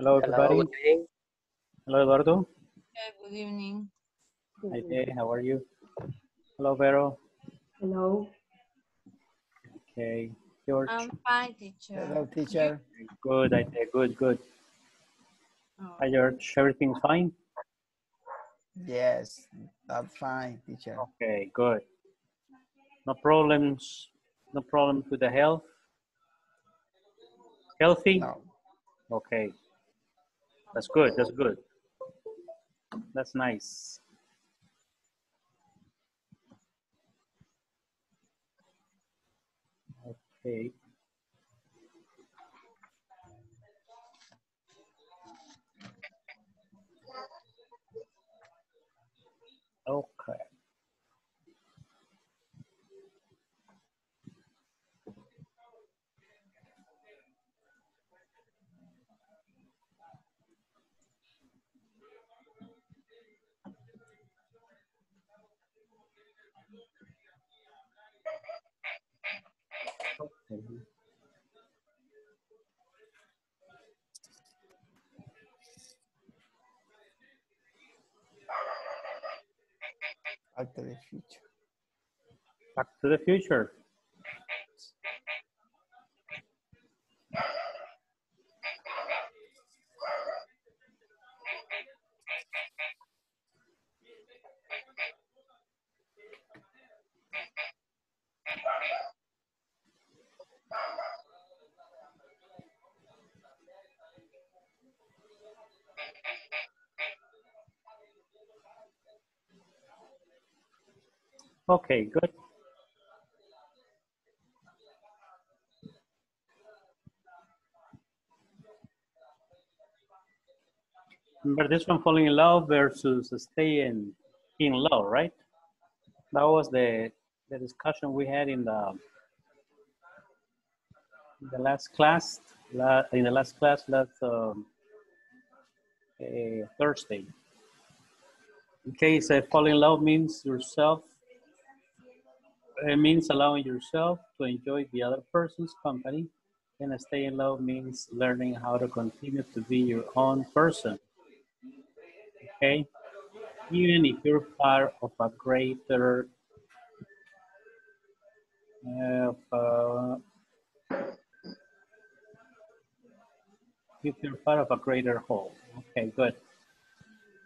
Hello, everybody. Hello, evening. Hello, Eduardo. Hi, good evening. Hi, Jay. How are you? Hello, Vero. Hello. Okay. George. I'm fine, teacher. Hello, teacher. Good, I say good, good. Oh, Hi, George. Everything fine? Yes, that's fine, teacher. Okay, good. No problems, no problems with the health? Healthy? No, Okay. That's good, that's good. That's nice. Okay. Back to the future. Back to the future. Okay, good. Remember this one, falling in love versus staying in love, right? That was the, the discussion we had in the, the last class, la, in the last class last um, eh, Thursday. In case uh, fall in love means yourself, it means allowing yourself to enjoy the other person's company, and stay in love means learning how to continue to be your own person. Okay? Even if you're part of a greater, uh, uh, if you're part of a greater whole. Okay, good.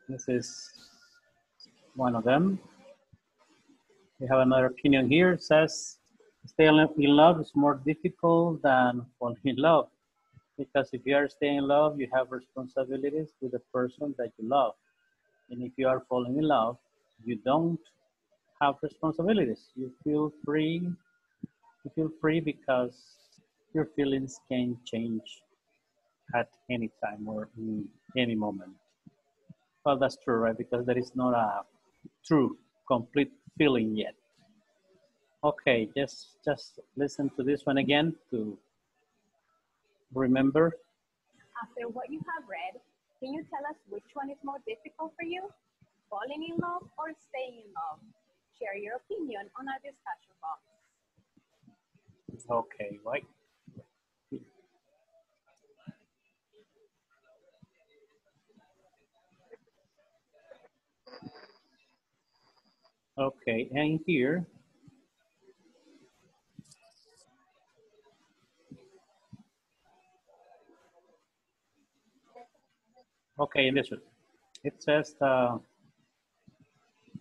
This is one of them. We have another opinion here. It says, staying in love is more difficult than falling in love. Because if you are staying in love, you have responsibilities with the person that you love. And if you are falling in love, you don't have responsibilities. You feel free. You feel free because your feelings can change at any time or any moment. Well, that's true, right? Because there is not a true, complete feeling yet. Okay, just just listen to this one again to remember. After what you have read, can you tell us which one is more difficult for you? Falling in love or staying in love? Share your opinion on our discussion box. Okay, right. Okay, and here. Okay, in this one, it says, uh,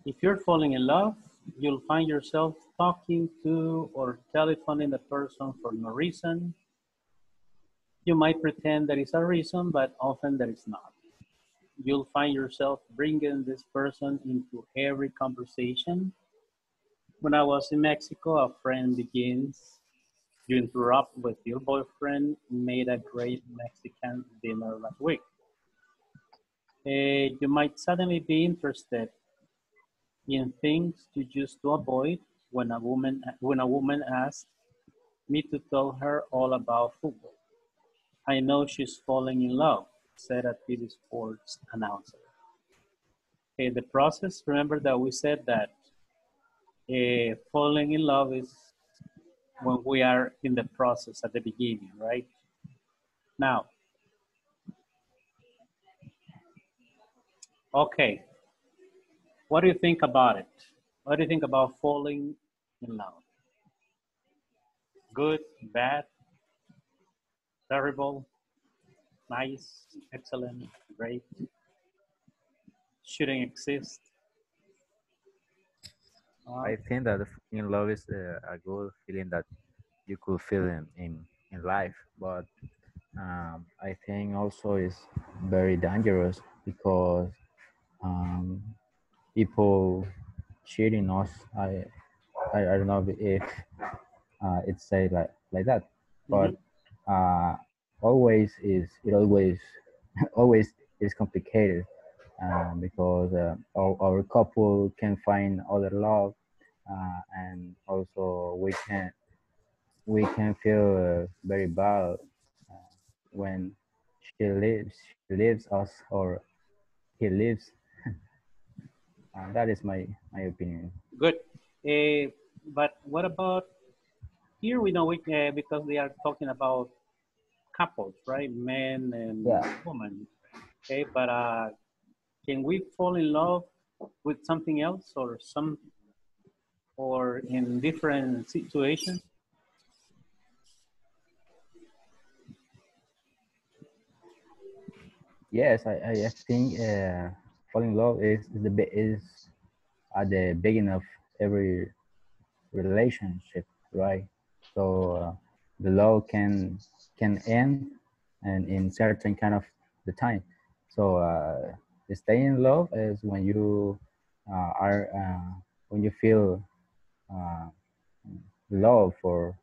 if you're falling in love, you'll find yourself talking to or telephoning the person for no reason. You might pretend there is a reason, but often there is not. You'll find yourself bringing this person into every conversation. When I was in Mexico, a friend begins, you interrupt with your boyfriend made a great Mexican dinner last week. Uh, you might suddenly be interested in things you used to avoid when a woman when a woman asked me to tell her all about football. I know she's falling in love, said a TV sports announcer. Okay, the process, remember that we said that uh, falling in love is when we are in the process at the beginning, right? Now, Okay. What do you think about it? What do you think about falling in love? Good, bad, terrible, nice, excellent, great, shouldn't exist? Uh, I think that in love is a, a good feeling that you could feel in, in, in life, but um, I think also is very dangerous because um, people cheating us. I, I I don't know if uh, it's say like like that, but uh, always is it always always is complicated um, because uh, our, our couple can find other love uh, and also we can we can feel uh, very bad uh, when she leaves she leaves us or he leaves uh, that is my my opinion Good. Uh, but what about here? We know we, uh, because they are talking about couples, right? Men and Yeah. women. Okay, but uh, can we fall in love with something else or some, or in different situations? Yes, I, I think uh, falling in love is is the is at the beginning of every relationship, right? So uh, the love can can end and in certain kind of the time. So uh, stay in love is when you uh, are uh, when you feel uh, love for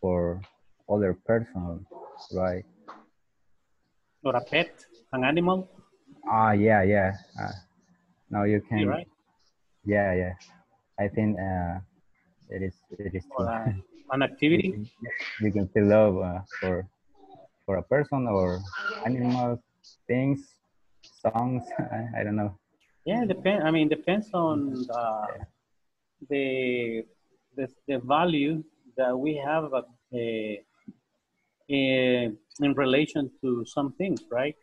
for other person, right? Or a pet, an animal? Ah, yeah, yeah. Uh, now you can. You're right. Yeah, yeah. I think uh, it is it is true. An activity? you can feel love uh, for for a person or animals, things, songs. I, I don't know. Yeah, depend. I mean, depends on the the the, the value that we have uh, in, in relation to some things, right?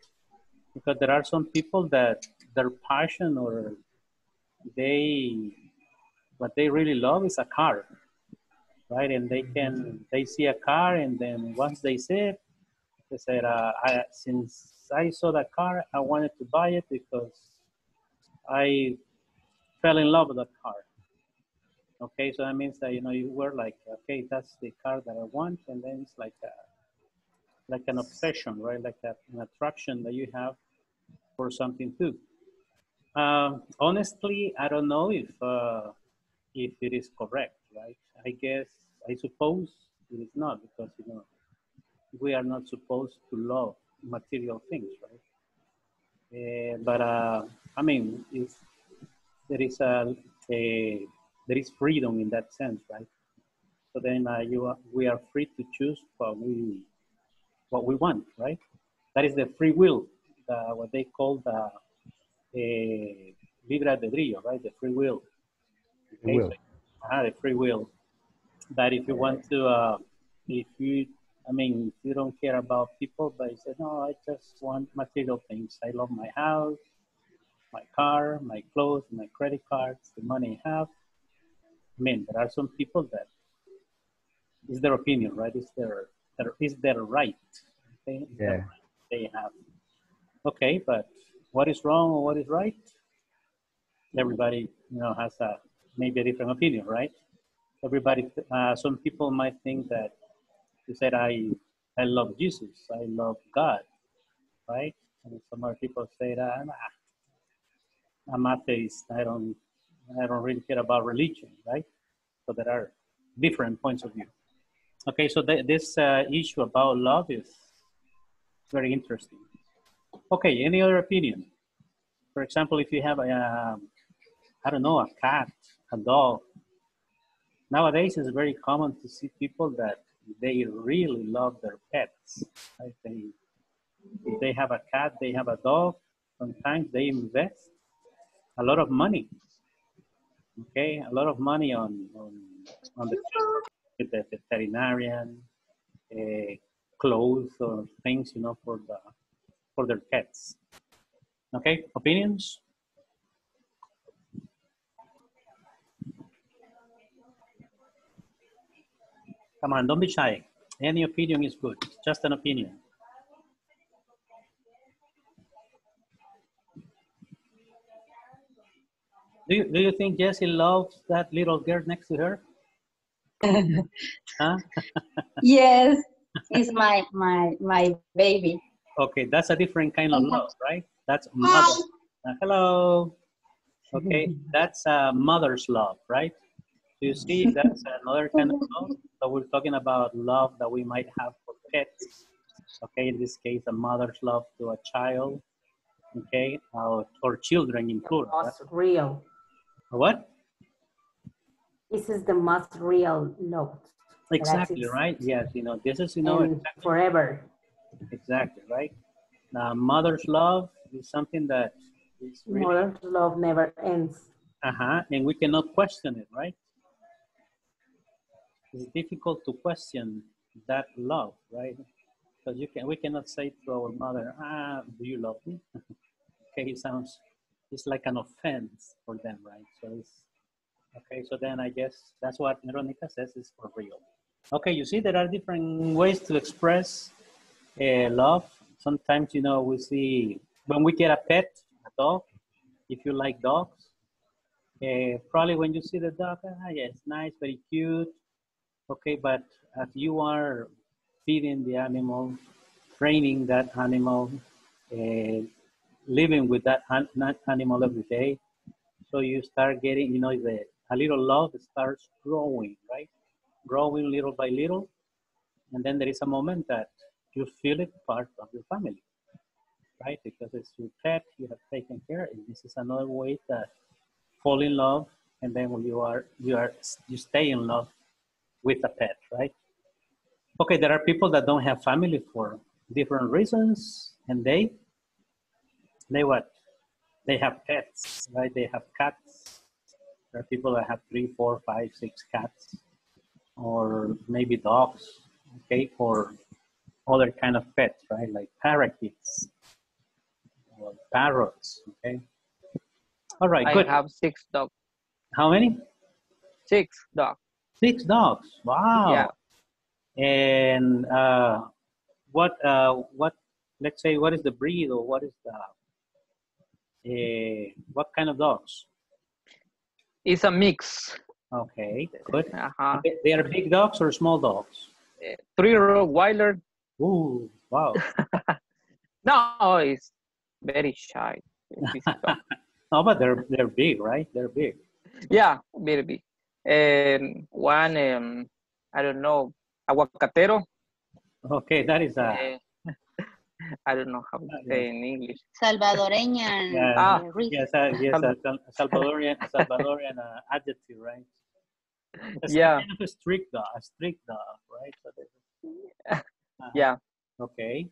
Because there are some people that their passion or they what they really love is a car, right? And they can they see a car and then once they see it, they said, uh, I, since I saw that car, I wanted to buy it because I fell in love with that car. Okay, so that means that you know you were like, okay, that's the car that I want, and then it's like a, like an obsession, right? Like a, an attraction that you have for something too. Um, honestly, I don't know if uh, if it is correct, right? I guess I suppose it is not because you know we are not supposed to love material things, right? Uh, but uh, I mean, if there is a, a there is freedom in that sense, right? So then uh, you are, we are free to choose what we what we want, right? That is the free will, the, what they call the uh, libre albedrío, right? The free will. Free will. So, uh, the free will. That if you want to, uh, if you, I mean, if you don't care about people, but you say, no, I just want material things. I love my house, my car, my clothes, my credit cards, the money I have. I mean, there are some people that is their opinion, right? Is their, their is their right. Okay? It's their Yeah. right They have. Okay, but what is wrong or what is right? Everybody, you know, has a maybe a different opinion, right? Everybody, uh, some people might think that you said I, I love Jesus, I love God, right? And some other people say that nah, I'm atheist. I don't, I don't really care about religion, right? So there are different points of view. Okay, so th- this uh, issue about love is very interesting. Okay, any other opinion? For example, if you have a, um, I don't know, a cat, a dog. Nowadays, it's very common to see people that they really love their pets. Right? They, if they have a cat, they have a dog. Sometimes they invest a lot of money. Okay, a lot of money on on, on the the veterinarian, uh, clothes or things, you know, for the for their pets. Okay, opinions? Come on, don't be shy. Any opinion is good. It's just an opinion. Do you, do you think Jessie loves that little girl next to her? Huh? yes, it's my my my baby. Okay, that's a different kind of love, right? That's mother. Uh, hello. Okay, that's a mother's love, right? Do you see that's another kind of love? So we're talking about love that we might have for pets. Okay, in this case, a mother's love to a child. Okay, uh, or children in plural. most real. What? This is the most real love. Exactly, right? Yes, you know, this is, you know, exactly, forever. exactly right? Now, mother's love is something that is really Mother's love never ends. Uh-huh. And we cannot question it, right? It's difficult to question that love, right? Because you can we cannot say to our mother, ah, do you love me? okay, it sounds it's like an offense for them, right? So it's okay, so then I guess that's what Veronica says is for real. Okay, you see there are different ways to express uh, love. Sometimes, you know, we see when we get a pet, a dog, if you like dogs, uh, probably when you see the dog, ah, yeah, it's nice, very cute. Okay, but as you are feeding the animal, training that animal, uh, living with that an- that animal every day, so you start getting, you know, the a little love starts growing, right? Growing little by little, and then there is a moment that you feel it part of your family, right? Because it's your pet, you have taken care, and this is another way that fall in love and then when you are you are you stay in love with a pet right? Okay there are people that don't have family for different reasons and they they what? They have pets right? They have cats. There are people that have three four five six cats or maybe dogs okay or other kind of pets right? Like parakeets or parrots okay? All right I good. have six dogs. how many? Six dogs. Six dogs. Wow. Yeah. And uh, what uh, what let's say what is the breed or what is the uh, what kind of dogs? It's a mix. Okay, good. Uh-huh. They- They are big dogs or small dogs? Three Rottweiler. Ooh, wow. No, it's very shy. No, but they're they're big, right? They're big. yeah, very big. And one, um, I don't know, aguacatero. Okay, that is a Eh, I don't know how to say in English. Salvadoreña. yeah, Ah. Yes, uh, yes, a Sal- Salvadorian Salvadorian uh, adjective, right? It's Yeah. kind of a strict dog, a strict dog, right? So Uh-huh. Yeah. Okay.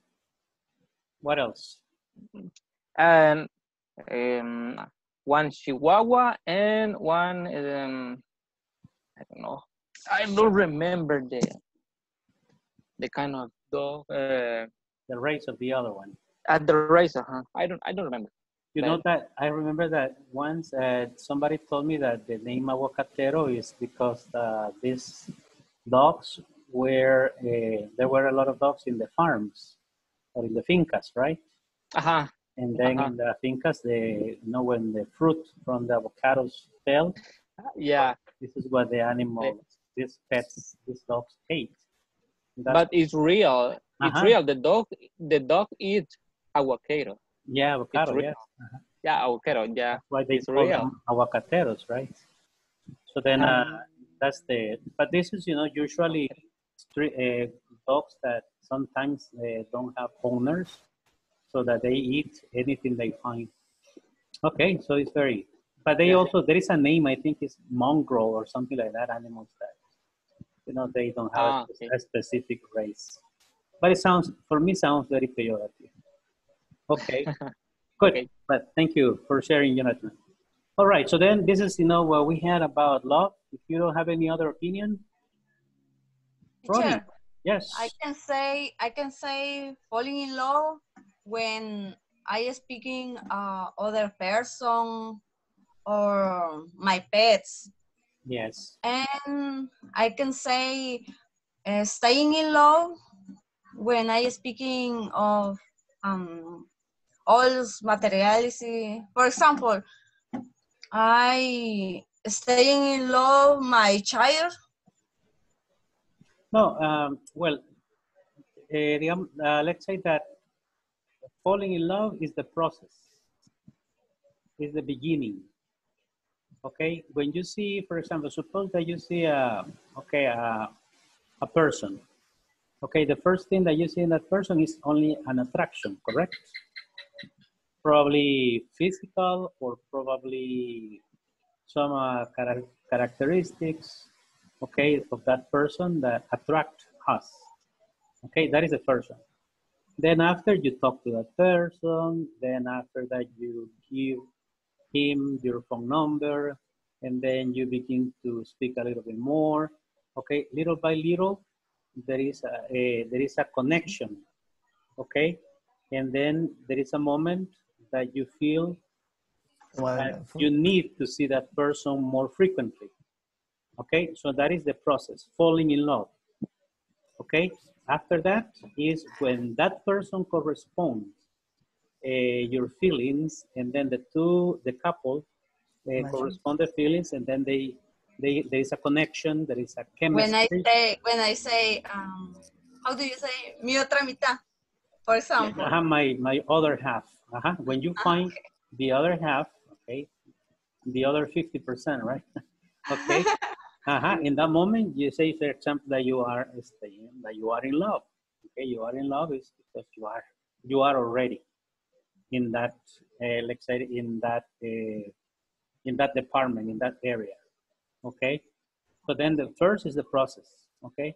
What else? And um, one Chihuahua and one, um, I don't know. I don't remember the the kind of dog. Uh, The race of the other one. at the race, huh? I don't, I don't remember. You know that I remember that once uh, somebody told me that the name aguacatero is because uh, these dogs were uh, there were a lot of dogs in the farms or in the fincas, right? Uh-huh. And then Uh-huh. in the fincas, they you know when the fruit from the avocados fell, Yeah, this is what the animals, these pets, these dogs ate. That's- but it's real. It's Uh-huh. real. The dog, the dog eats avocado. yeah, avocado, yes. Yeah, avocado. Yeah. That's why they It's call real. them aguacateros, right? So then uh, that's the, but this is, you know, usually uh, dogs that sometimes they don't have owners so that they eat anything they find. Okay, so it's very, but they Yeah. also, there is a name, I think is mongrel or something like that, animals that, you know, they don't have Ah, a, okay. a specific race. But it sounds, for me, sounds very pejorative. Okay, good. Okay. But thank you for sharing, Jonathan. All right, so then this is, you know, what we had about love. If you don't have any other opinion, Ronnie, Teacher, yes. I can say I can say falling in love when I speaking uh, other person or my pets, Yes. and I can say uh, staying in love when I speaking of um, all materiality. For example, I staying in love my child. No, um, well, digamos, uh, let's say that falling in love is the process, is the beginning. Okay, when you see, for example, suppose that you see a, okay, a, a person. Okay, the first thing that you see in that person is only an attraction, correct? Probably physical or probably some uh, chara- characteristics, okay, of that person that attract us. Okay, that is the first one. Then after you talk to that person, then after that you give him your phone number, and then you begin to speak a little bit more. Okay, little by little, there is a, a there is a connection. Okay, and then there is a moment that you feel that you need to see that person more frequently. Okay, so that is the process, falling in love. Okay, after that is when that person corresponds your feelings, and then the two, the couple, uh, correspond the feelings, and then they, they, there is a connection, there is a chemistry. When I say, when I say, um, how do you say, mi otra mitad, for example. uh my, my other half. Uh-huh. When you Ah, find the other half, okay, the other 50%, right? okay. Uh-huh. In that moment, you say, for example, that you are staying, that you are in love. Okay, you are in love is because you are you are already in that, uh, let's say, in that uh, in that department, in that area. Okay. So then the first is the process. Okay.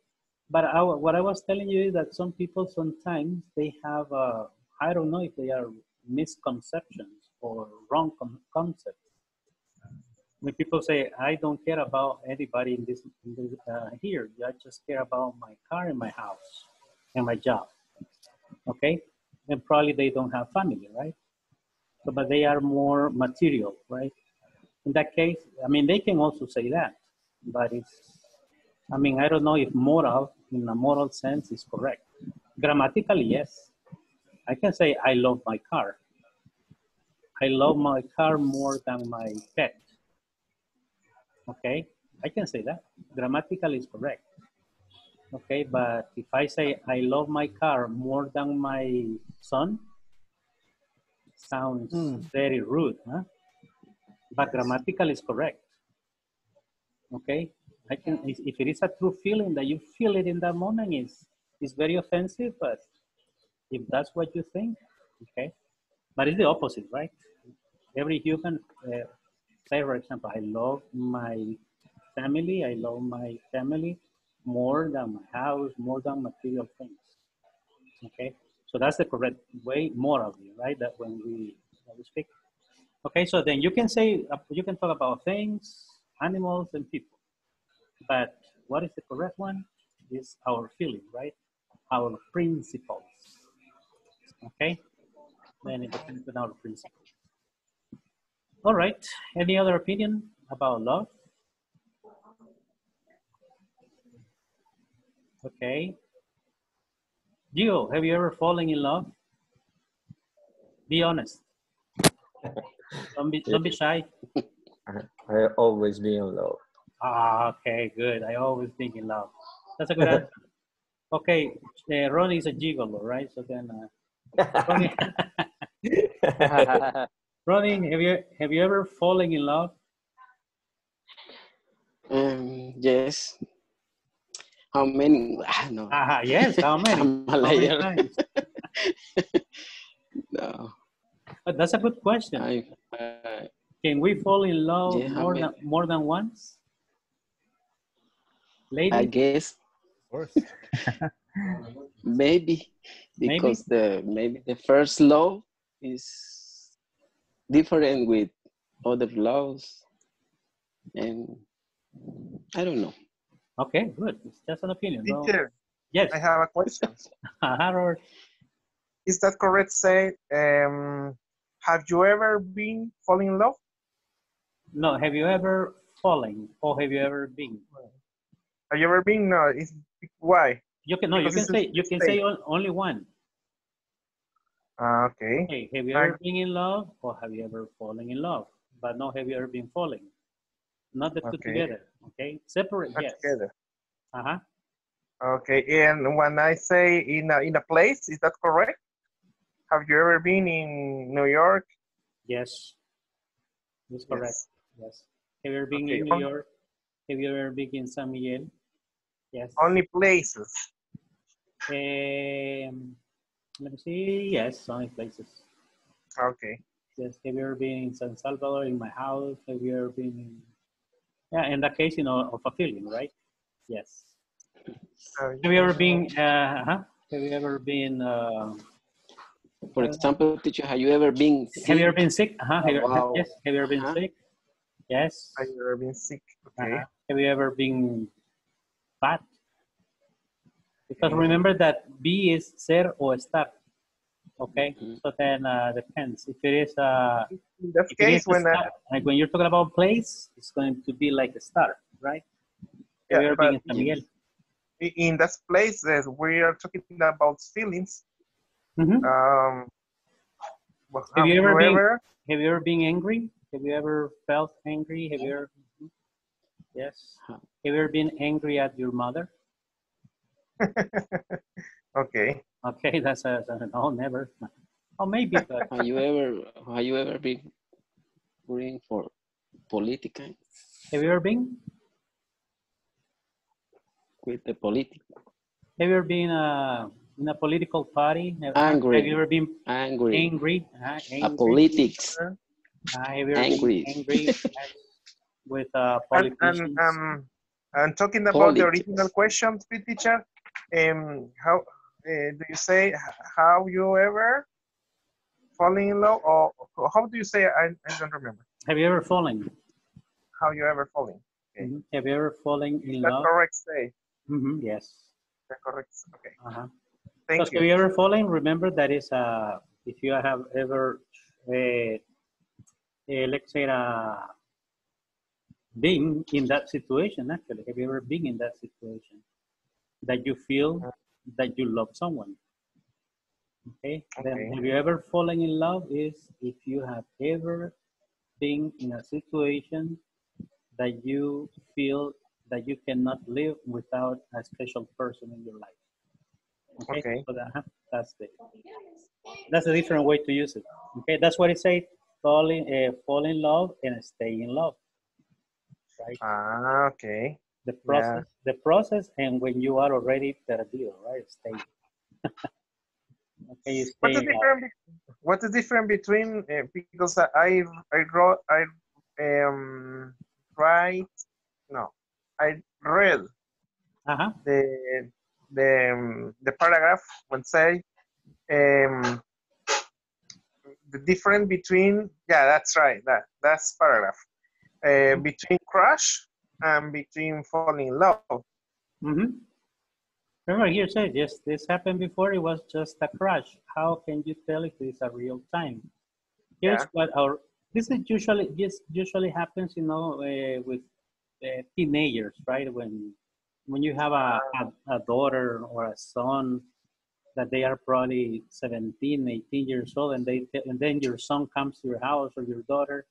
But I, what I was telling you is that some people sometimes they have uh, I don't know if they are misconceptions or wrong con- concepts when people say i don't care about anybody in this, in this uh, here i just care about my car and my house and my job okay then probably they don't have family right? So, but they are more material right? In that case i mean they can also say that but it's i mean i don't know if moral in a moral sense is correct. Grammatically yes. I can say i love my car. I love my car more than my pet. Okay? I can say that. Grammatically is correct okay but if i say i love my car more than my son sounds very rude huh? but grammatically is correct. Okay? I can if if it is a true feeling that you feel it in that moment is is very offensive but if that's what you think okay? But it's the opposite right? Every human uh, say for example i love my family i love my family more than my house more than material things okay? So that's the correct way morally right that when we when we speak. Okay so then you can say uh, you can talk about things animals and people. But what is the correct one? Is our feeling right? Our principles okay? Then it depends on our principles. All right. Any other opinion about love? Okay. Gio, have you ever fallen in love? Be honest. Don't be, don't be shy. I always be in love. Ah, okay, good. I always think in love. That's a good answer. Okay, uh, Ronnie is a gigolo, right? So then, uh, Ronnie, Ronnie, have you have you ever fallen in love? Um, yes. How many? Ah, no. Ah, yes. How many? I'm a How many times? no. But that's a good question. I, uh, Can we fall in love Yeah, more than more than once? Ladies, I guess Of course. maybe Maybe? because the maybe the first love is different with other loves, and I don't know. Okay, good. It's just an opinion. Yes, I have a question. Is that correct? Say, um, have you ever been falling in love? No, have you ever fallen or have you ever been? Have you ever been? No, it's Why? You can no, you can say you can state. say only one. Ah, okay. Hey, have you I- ever been in love or have you ever fallen in love? But no, have you ever been falling? Not the two Okay. together. Okay, separate. Yes. together. Uh huh. Okay, and when I say in a, in a place, is that correct? Have you ever been in New York? Yes. That's correct. Yes. Yes. Have you ever been Okay, in New York? Have you ever been in San Miguel? Yes. Only places. Um, let me see. Yes, only places. Okay. Yes. Have you ever been in San Salvador in my house? Have you ever been in? Yeah, in that case, you know, of a feeling, right? Yes. Uh, Have you ever been? Uh, huh? Have you ever been? Uh, For example, teacher, have you ever been have you ever been sick? Uh-huh. Have you, Wow. Yes. Have you ever been Uh-huh. sick? Yes. Have you ever been sick? Okay. Uh-huh. Have you ever been fat? Because Okay. remember that be is ser or estar. Okay, Mhm. so then uh, depends. If it is uh, In that if it is case, when I, like when you're talking about place, it's going to be like estar, right? Yeah, Have you ever been in but- San Miguel? in that place that we are talking about feelings, Mhm. um, well, Have you ever been- Have you ever been angry? Have you ever felt angry? Have you ever? Mhm. Yes. Have you ever been angry at your mother? okay. Okay, that's a no, never. Oh, maybe, but Have you ever have you ever been rooting for political have you ever been? with the politics? Have you ever been uh, in a political party? Have, Angry. Have you ever been Angry. angry? Uh, A politics. Uh, have you ever Angry. been angry yes, with uh, And, politicians? and um, and talking about the original question, Sweet teacher, um, how uh, do you say how you ever falling in love, or how do you say? I, I don't remember. have you ever fallen? How you ever falling? Okay. Mhm. Have you ever fallen in Is that love? correct? Say hmm yes. That correct. Okay. Uh-huh. Thank Because have you. you ever fallen? Remember that is uh, if you have ever, uh, uh, let's say, uh, been in that situation. Actually, have you ever been in that situation that you feel that you love someone? Okay. Then have you ever fallen in love? Is if you have ever been in a situation that you feel that you cannot live without a special person in your life. Okay, Okay. so that, that's the that's a different way to use it. Okay, that's what it says: fall in, uh, fall in love and stay in love. Right. Ah, okay. The process, the process, and when you are already perdido, right? Stay. okay, What's the difference? What's the difference between uh, because I I wrote I um write no I read Uh-huh. the the um, the paragraph when say um the difference between yeah that's right that that's paragraph uh, between crush and between falling in love Mm-hmm. Remember here it says, yes, this happened before, it was just a crash. How can you tell if it's a real time? Here's Yeah. what our, this is usually, this usually happens, you know, uh, with uh, teenagers, right? When, when you have a, a, a daughter or a son that they are probably 17, 18 years old, and they, and then your son comes to your house or your daughter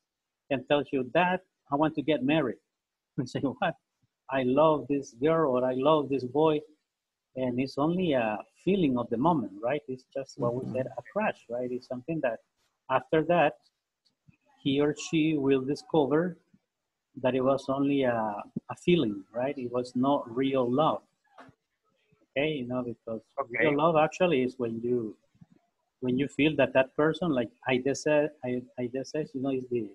and tells you, Dad, I want to get married. And say, what? I love this girl or I love this boy. And it's only a feeling of the moment, right? It's just what we said, mm-hmm. a crush, right? It's something that after that, he or she will discover that it was only a, a feeling, right? It was not real love. Okay, you know, because Okay. real love actually is when you when you feel that that person, like I just said, I, I just said, you know, is the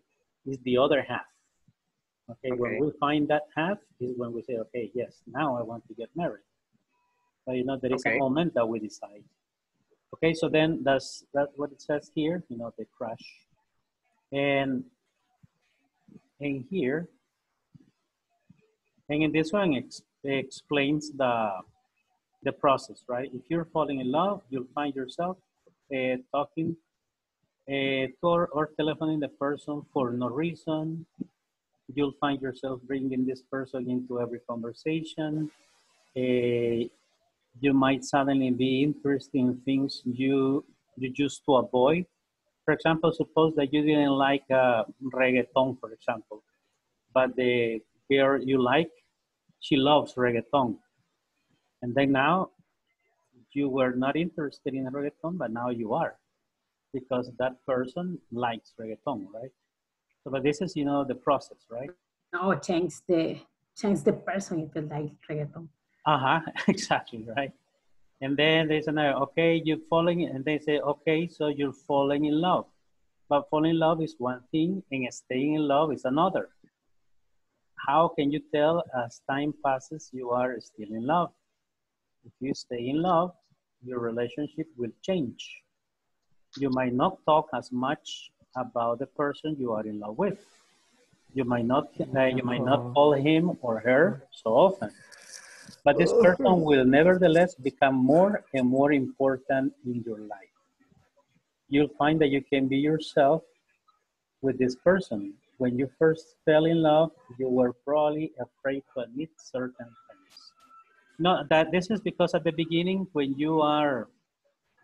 is the other half. Okay, when we find that half is when we say, okay, yes, now I want to get married. But you know, there is Okay. a moment that we decide. Okay, so then that's that's what it says here, you know, the crush. And in here, and in this one ex- explains the the process, right? If you're falling in love, you'll find yourself uh, talking uh, or, or telephoning the person for no reason. You'll find yourself bringing this person into every conversation. uh, you might suddenly be interested in things you you used to avoid. For example, suppose that you didn't like uh, reggaeton, for example, but the girl you like, she loves reggaeton. And then now you were not interested in reggaeton, but now you are because that person likes reggaeton, right? So, but this is, you know, the process, right? No, change the change the person if you like reggaeton. Uh-huh, exactly, right? And then there's another, okay, you're falling, and they say, okay, so you're falling in love. But falling in love is one thing, and staying in love is another. How can you tell as time passes you are still in love? If you stay in love, your relationship will change. You might not talk as much about the person you are in love with. You might not, uh, you might not call him or her so often. But this person will nevertheless become more and more important in your life. You'll find that you can be yourself with this person. When you first fell in love, you were probably afraid to admit certain things. No, that this is because at the beginning, when you are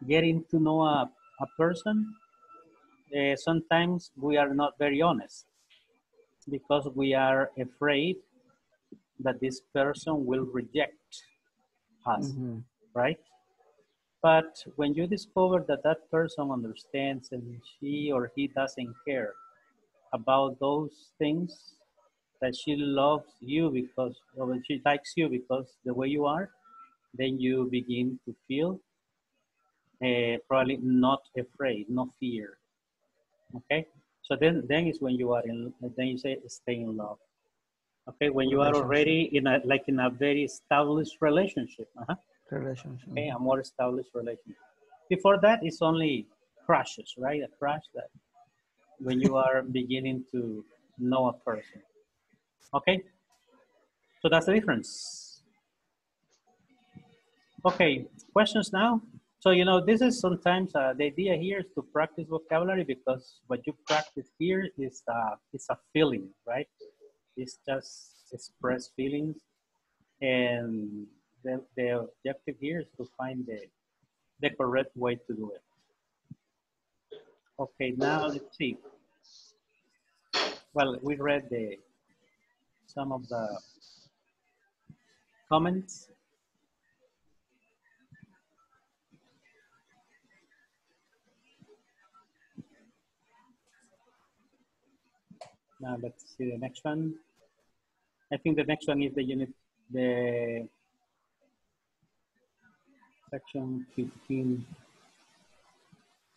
getting to know a, a person, uh, sometimes we are not very honest because we are afraid that this person will reject us, right? But when you discover that that person understands and she or he doesn't care about those things, that she loves you because, or she likes you because the way you are, then you begin to feel uh, probably not afraid, no fear. Okay, so then then is when you are in. Then you say stay in love. Okay, when you are already in a like in a very established relationship. Uh-huh. Relationship. Okay, a more established relationship. Before that, it's only crushes, right? A crush that when you are beginning to know a person. Okay, so that's the difference. Okay, questions now? So, you know, this is sometimes uh, the idea here is to practice vocabulary because what you practice here is uh, it's a feeling, right? It's just express feelings. And the, the objective here is to find the, the correct way to do it. Okay, now let's see. Well, we read the some of the comments. Now let's see the next one. I think the next one is the unit, the section 15,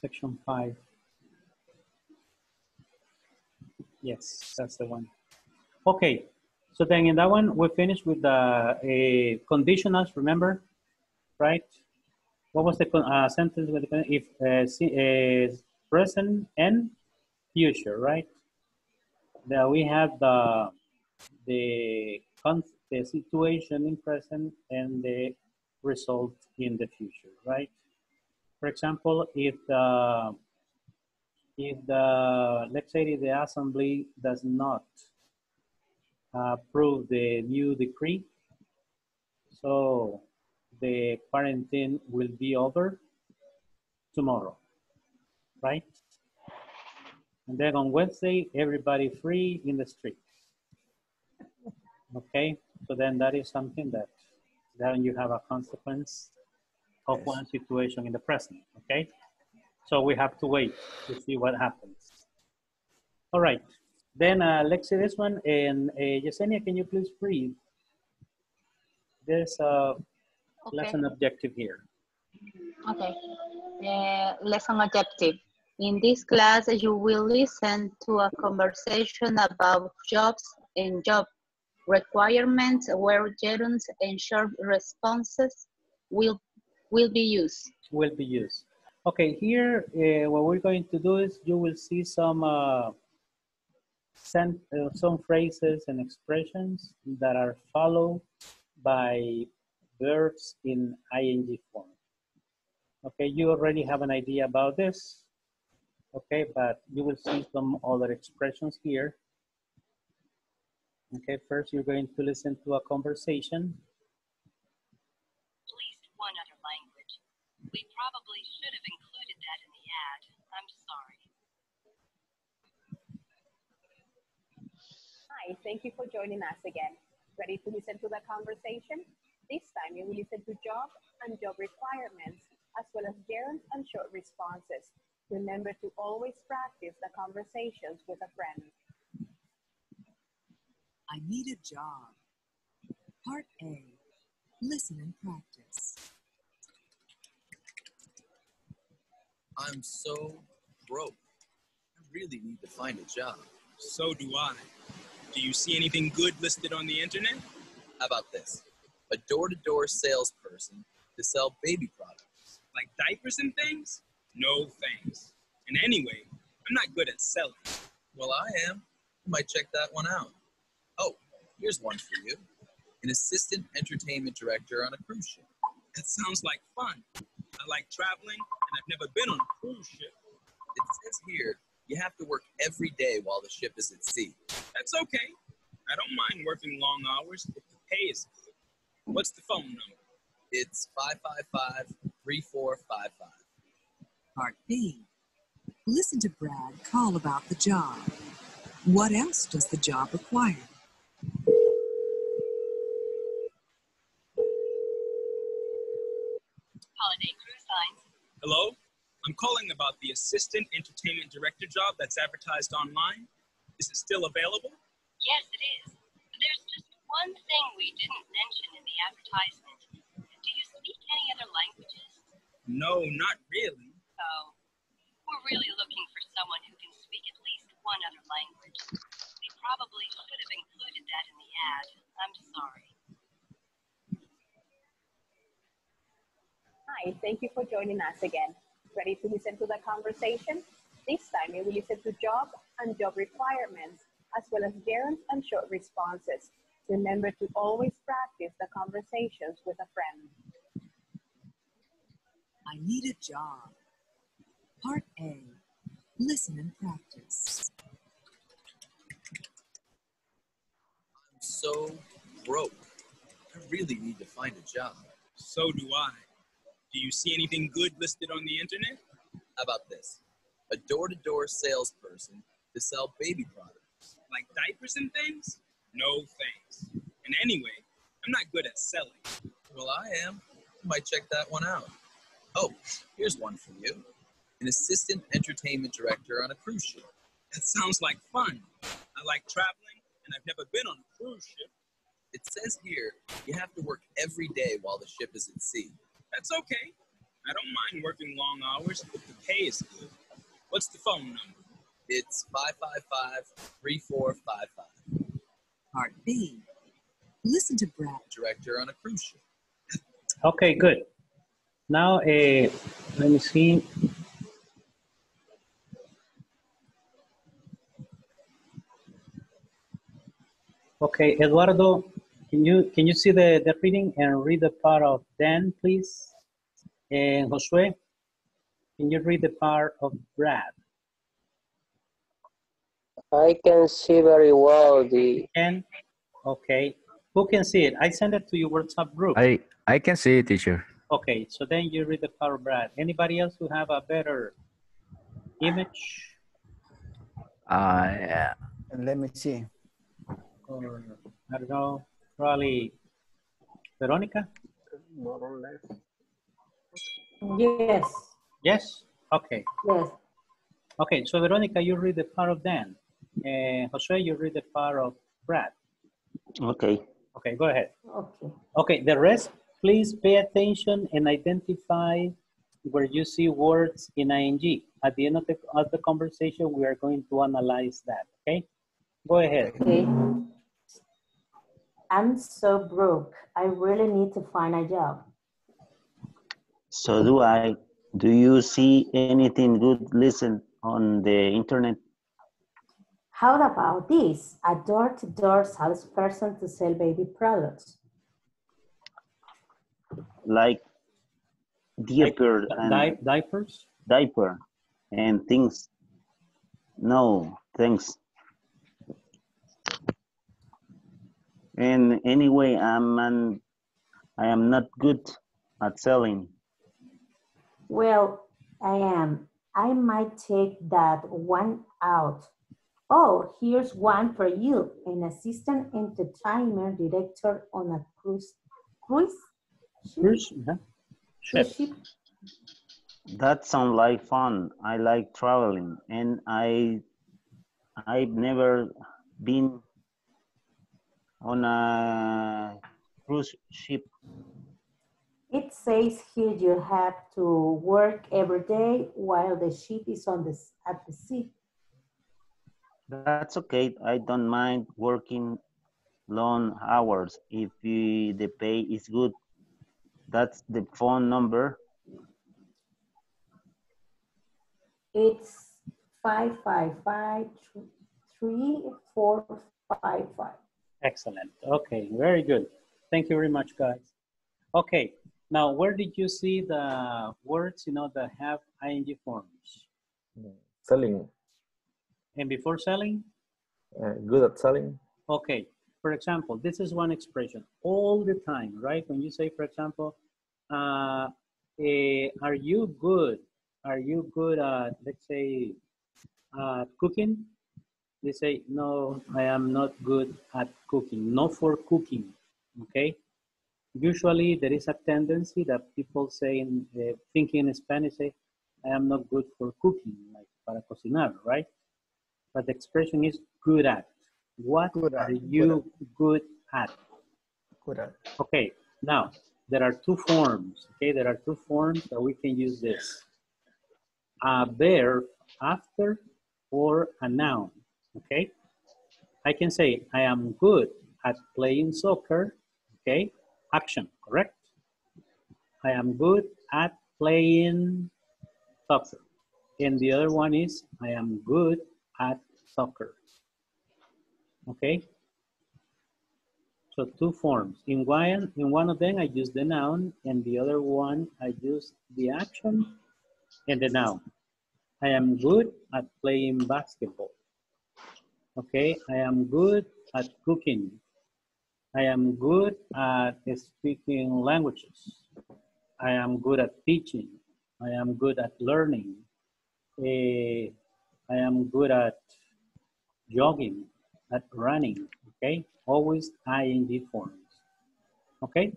section 5. Yes, that's the one. Okay, so then in that one, we finished with the uh, conditionals, remember? Right? What was the uh, sentence with the, if uh, present and future, right? There we have the the, the situation in present and the result in the future, right? For example, if the if the let's say the assembly does not uh, approve the new decree, so the quarantine will be over tomorrow, right? And then on Wednesday, everybody free in the street. Okay, so then that is something that then you have a consequence of Yes. one situation in the present. Okay, so we have to wait to see what happens. All right, then uh, let's see this one. And uh, Yesenia, can you please read this uh, Okay. lesson objective here? Okay. Uh, lesson objective. In this class, you will listen to a conversation about jobs and job requirements where gerunds and short responses will, will be used. will be used. Okay, here uh, what we're going to do is you will see some uh, sen- uh, some phrases and expressions that are followed by verbs in ing form. Okay, you already have an idea about this. Okay, but you will see some other expressions here. Okay, first you're going to listen to a conversation. We probably should have included that in the ad. I'm sorry. Hi, thank you for joining us again. Ready to listen to the conversation? This time you will listen to job and job requirements, as well as gerunds and short responses. Remember to always practice the conversations with a friend. I need a job. Part A. Listen and practice. I'm so broke. I really need to find a job. So do I. Do you see anything good listed on the internet? How about this? A door to door salesperson to sell baby products. Like diapers and things? No thanks. And anyway, I'm not good at selling. Well, I am. You might check that one out. Oh, here's one for you an assistant entertainment director on a cruise ship. That sounds like fun. I like traveling, and I've never been on a cruise ship. It says here you have to work every day while the ship is at sea. That's okay. I don't mind working long hours if the pay is good. What's the phone number? It's 555 3455. Part B. Listen to Brad call about the job. What else does the job require? Holiday cruise lines. Hello? I'm calling about the assistant entertainment director job that's advertised online. Is it still available? Yes, it is. There's just one thing we didn't mention in the advertisement. Do you speak any other languages? No, not really. Oh, we're really looking for someone who can speak at least one other language. We probably should have included that in the ad. I'm sorry. Hi, thank you for joining us again. Ready to listen to the conversation? This time you will listen to job and job requirements, as well as gerunds and short responses. Remember to always practice the conversations with a friend. I need a job. Part A. Listen and practice. I'm so broke. I really need to find a job. So do I. Do you see anything good listed on the internet? How about this? A door to door salesperson to sell baby products. Like diapers and things? No thanks. And anyway, I'm not good at selling. Well, I am. You might check that one out. Oh, here's one for you an assistant entertainment director on a cruise ship. That sounds like fun. I like traveling, and I've never been on a cruise ship. It says here you have to work every day while the ship is at sea. That's okay. I don't mind working long hours if the pay is good. What's the phone number? It's 555 3455. Part B. Listen to Brad. Director on a cruise ship. Okay, good. Now, uh, let me see. Okay, Eduardo, can you can you see the, the reading and read the part of Dan, please? And Josue, can you read the part of Brad? I can see very well the. Can? Okay. Who can see it? I send it to your WhatsApp group. I I can see it, teacher. Okay, so then you read the part of Brad. Anybody else who have a better image? Uh, yeah. Let me see. Or, I don't know, probably Veronica? More or less. Yes. Yes? Okay. Yes. Okay, so Veronica, you read the part of Dan. And Jose, you read the part of Brad. Okay. Okay, go ahead. Okay. Okay, the rest, please pay attention and identify where you see words in ing. At the end of the, of the conversation, we are going to analyze that, okay? Go ahead. Okay. I'm so broke. I really need to find a job. So do I. Do you see anything good listen on the internet? How about this? A door-to-door salesperson to sell baby products. Like diaper and Di- diapers? diaper and things. No, thanks. And anyway, I'm an, I am not good at selling. Well, I am. I might take that one out. Oh, here's one for you. An assistant entertainment director on a cruise cruise Cruise, yeah. Ship. ship. That sounds like fun. I like traveling, and I I've never been on a cruise ship. It says here you have to work every day while the ship is on the at the sea. That's okay. I don't mind working long hours if eh, the pay is good. That's the phone number. It's five five five three four five five. Excellent. Okay, very good. Thank you very much, guys. Okay, now where did you see the words, you know, that have ing forms? Selling. And before selling? Uh, good at selling. Okay, for example, this is one expression all the time, right? When you say, for example, uh, eh, are you good? Are you good at, let's say, uh, cooking? They say, no, I am not good at cooking. Not for cooking, okay? Usually there is a tendency that people say, in, uh, thinking in Spanish, say, I am not good for cooking, like para cocinar, right? But the expression is good at. What good are you good at? Good at. Okay, now there are two forms. Okay, there are two forms that we can use this. A verb after or a noun. Okay, I can say I am good at playing soccer. Okay, action, correct? I am good at playing soccer. And the other one is I am good at soccer. Okay, so two forms. In one, in one of them, I use the noun, and the other one, I use the action and the noun. I am good at playing basketball. Okay, I am good at cooking. I am good at speaking languages. I am good at teaching. I am good at learning. Eh, I am good at jogging, at running, okay? Always ing forms, okay?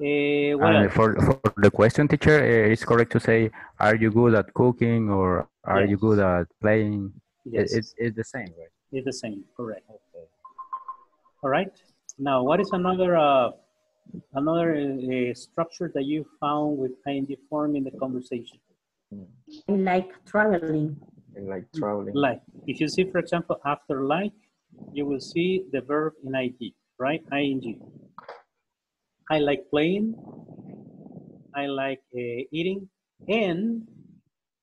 Eh, what And else? for, for the question, teacher, uh, it's correct to say, are you good at cooking or are you good at playing? It- Yes. It's, it's the same, right? It's the same, correct. Okay. All right. Now, what is another uh, another uh, structure that you found with ing form in the conversation? I like traveling. I like traveling. Like, if you see, for example, after like, you will see the verb in ing, right? ing. I like playing. I like uh, eating. And,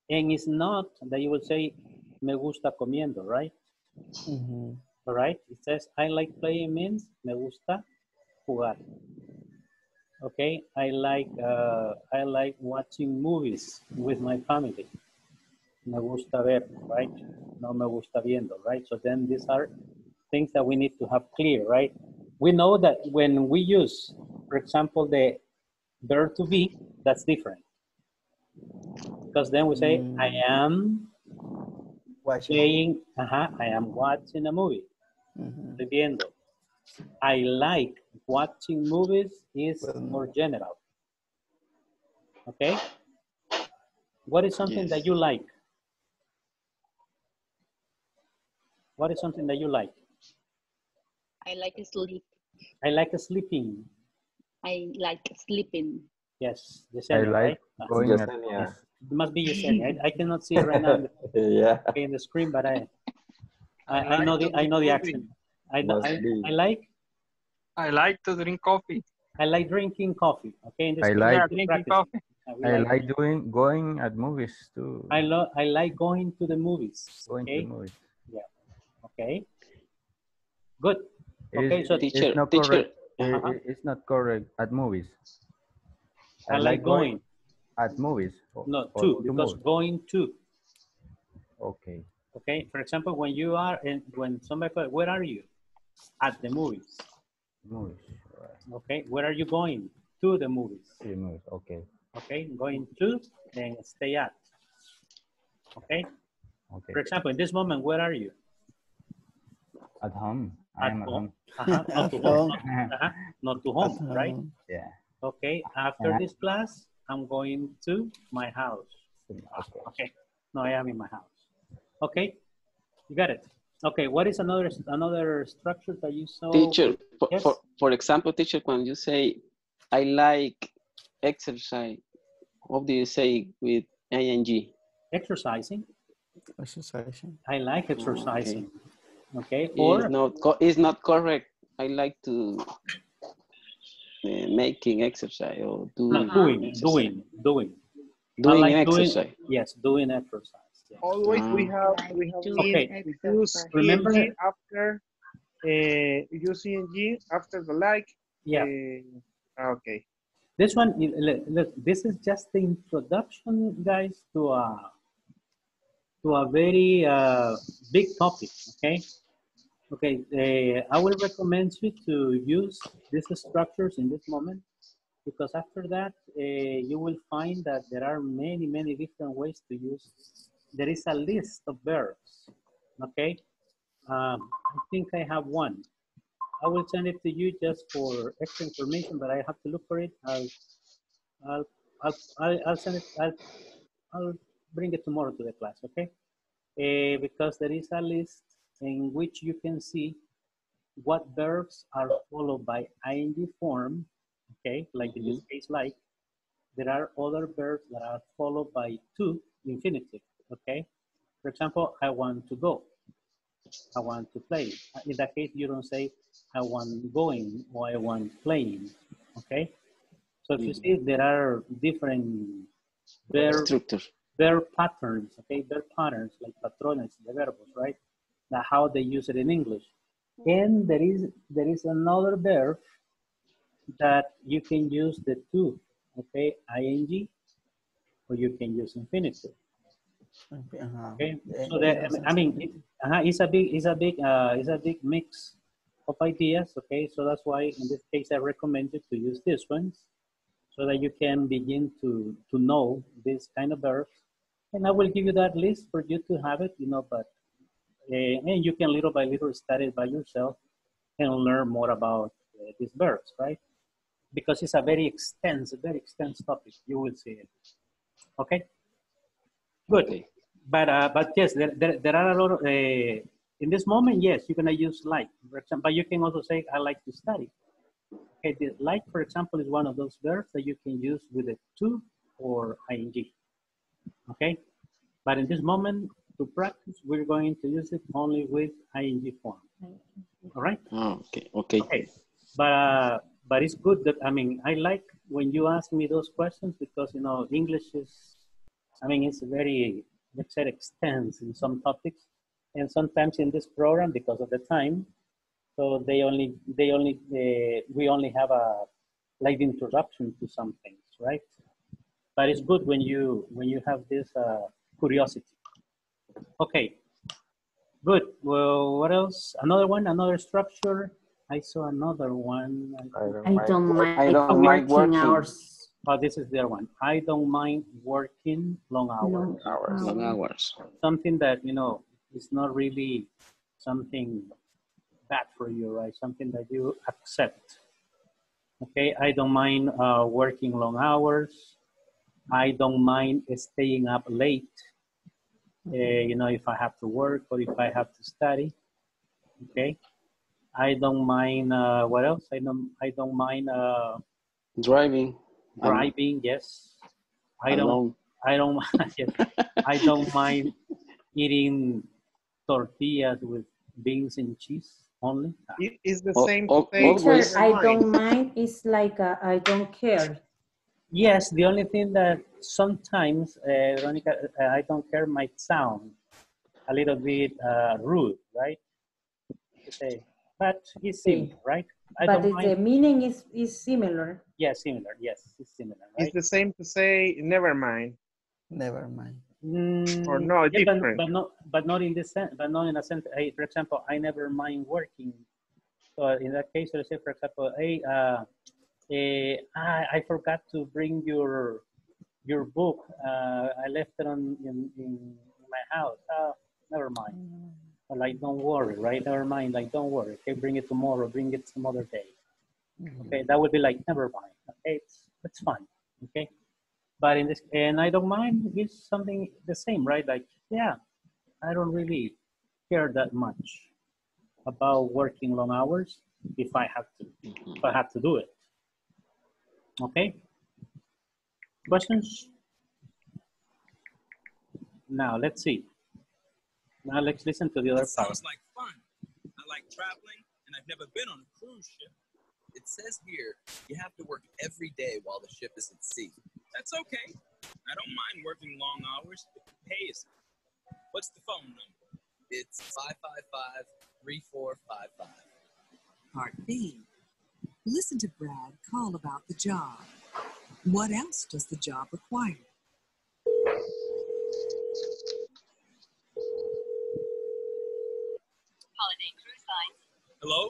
and it's not that you will say, me gusta comiendo, right? All right. It says, I like playing means me gusta jugar. Okay. I like, uh, I like watching movies with my family. Me gusta ver, right? No me gusta viendo, right? So then these are things that we need to have clear, right? We know that when we use, for example, the verb to be, that's different. Because then we say, I am playing, uh I am watching a movie. Estoy viendo. I like watching movies is more general. Okay? What is something that you like? What is something that you like? I like sleep. I like sleeping. I like sleeping. Yes, I Yesenia, right? like Ah, going at, Yesenia. It must be Yesenia. I, I cannot see it right now in the, yeah. in the screen, but I, I, I know the I know the accent. I, I. I like I like to drink coffee. I like drinking coffee. Okay, in the I like- have Drinking coffee. Uh, I like doing, going at movies too. I love I like going to the movies. Going okay. to movies. Yeah. Okay. Good. It Okay, is- so it's Teacher- not teacher, correct. Uh-huh. it's not correct at movies. I like going. At movies. or- No, or to to because movies. going to. Okay. Okay. For example, when you are in when somebody goes, where are you? At the movies. Movies. Right. Okay. Where are you going? To the movies. To movies. Okay. Okay, going to and stay at. Okay. Okay. For example, in this moment, where are you? At home. I At am at home. home. Uh-huh, Not to home. Uh-huh, Not to home, right? Yeah. Okay. After Uh-huh. this class, I'm going to my house. Okay. Okay. No, I am in my house. Okay. You got it. Okay. What is another another structure that you saw? Teacher, for, Yes. for, for example, teacher, when you say, I like exercise, what do you say with ing? Exercising. Exercising. I like exercising. Okay. It's Or not, co- it's not correct. I like to uh, making exercise or doing no, doing, exercise. doing, doing. Doing like exercise. Doing, yes, doing exercise. yes. Always we have we have Okay. use Remember- ing after uh, use ing after the like. Yeah. Uh, okay. This one, look, look, this is just the introduction, guys, to a to a very uh, big topic. Okay, okay. Uh, I will recommend you to use these structures in this moment because after that uh, you will find that there are many, many different ways to use. There is a list of verbs. Okay, um, I think I have one. I will send it to you just for extra information, but I have to look for it. I'll, I'll, I'll, I'll, send it. I'll, I'll bring it tomorrow to the class, okay? Uh, because there is a list in which you can see what verbs are followed by ing form, okay? Like in this mm-hmm. case, like. There are other verbs that are followed by to infinitive, okay? For example, I want to go. I want to play. In that case, you don't say I want going or I want playing. Okay. So if you see, mm-hmm. there are different verb, Structure. verb patterns. Okay, verb patterns like patrones, the verbs, right? That how they use it in English. And there is there is another verb that you can use the to. Okay, ing, or you can use infinitive. Uh-huh. Okay, so that, I mean, it, uh, it's a big, it's a big, uh, it's a big mix of ideas. Okay, so that's why in this case I recommend you to use these ones, so that you can begin to to know this kind of verbs. And I will give you that list for you to have it, you know, but uh, and you can little by little study it by yourself and learn more about uh, these verbs, right? Because it's a very extensive, very extensive topic. You will see it. Okay. Good. But uh, but yes, there, there, there are a lot of, uh, in this moment, yes, you're gonna use like, for example, but you can also say, I like to study. Okay, the like, for example, is one of those verbs that you can use with a to or ing. Okay, but in this moment, to practice, we're going to use it only with ing form. All right? Oh, okay, okay. Okay, but uh, but it's good that I mean I like when you ask me those questions because you know English is, I mean it's very let's say extensive in some topics, and sometimes in this program because of the time, so they only they only uh, we only have a like introduction to some things, right? But it's good when you when you have this uh, curiosity. Okay, good. Well, what else? Another one, another structure. I saw another one. I don't mind I don't mind working working. hours. Oh, this is the other one. I don't mind working long hours. Hours. Long hours. Something that, you know, is not really something bad for you, right? Something that you accept. Okay, I don't mind uh, working long hours. I don't mind staying up late. Uh, you know, if I have to work or if I have to study. Okay. I don't mind. Uh, what else? I don't. I don't mind uh, Driving. Um, driving. yes. I don't. I don't. yes. I don't mind eating tortillas with beans and cheese only. It is the same oh, to say I don't mind. It's is like a, I don't care. Yes, the only thing that sometimes, uh, Veronica, uh, I don't care might sound a little bit uh, rude, right? To say, but it's similar, right? I but don't the, the mind. meaning is, is similar. Yeah, similar. Yes, it's similar, right? It's the same to say never mind. Never mind. Or Mm, no, yeah, but, different. but not, but not in this sense. But not in a sense. Hey, for example, I never mind working. So in that case, let's say, for example, hey, uh, eh, I, I forgot to bring your your book, uh, I left it on in, in my house. Oh, never mind. Or like, don't worry, right? Never mind. Like, don't worry. Okay, bring it tomorrow. Bring it some other day. Okay, that would be like, never mind. Okay, it's it's fine. Okay, but in this, and I don't mind. It's something the same, right? Like, yeah, I don't really care that much about working long hours if I have to, if I have to do it. Okay. Questions? Now let's see. Now let's listen to the other That part. sounds like fun. I like traveling, and I've never been on a cruise ship. It says here you have to work every day while the ship is at sea. That's okay. I don't mind working long hours if the pay is. What's the phone number? It's 555 3455. Part B. Listen to Brad call about the job. What else does the job require? Holiday cruise lines. Hello?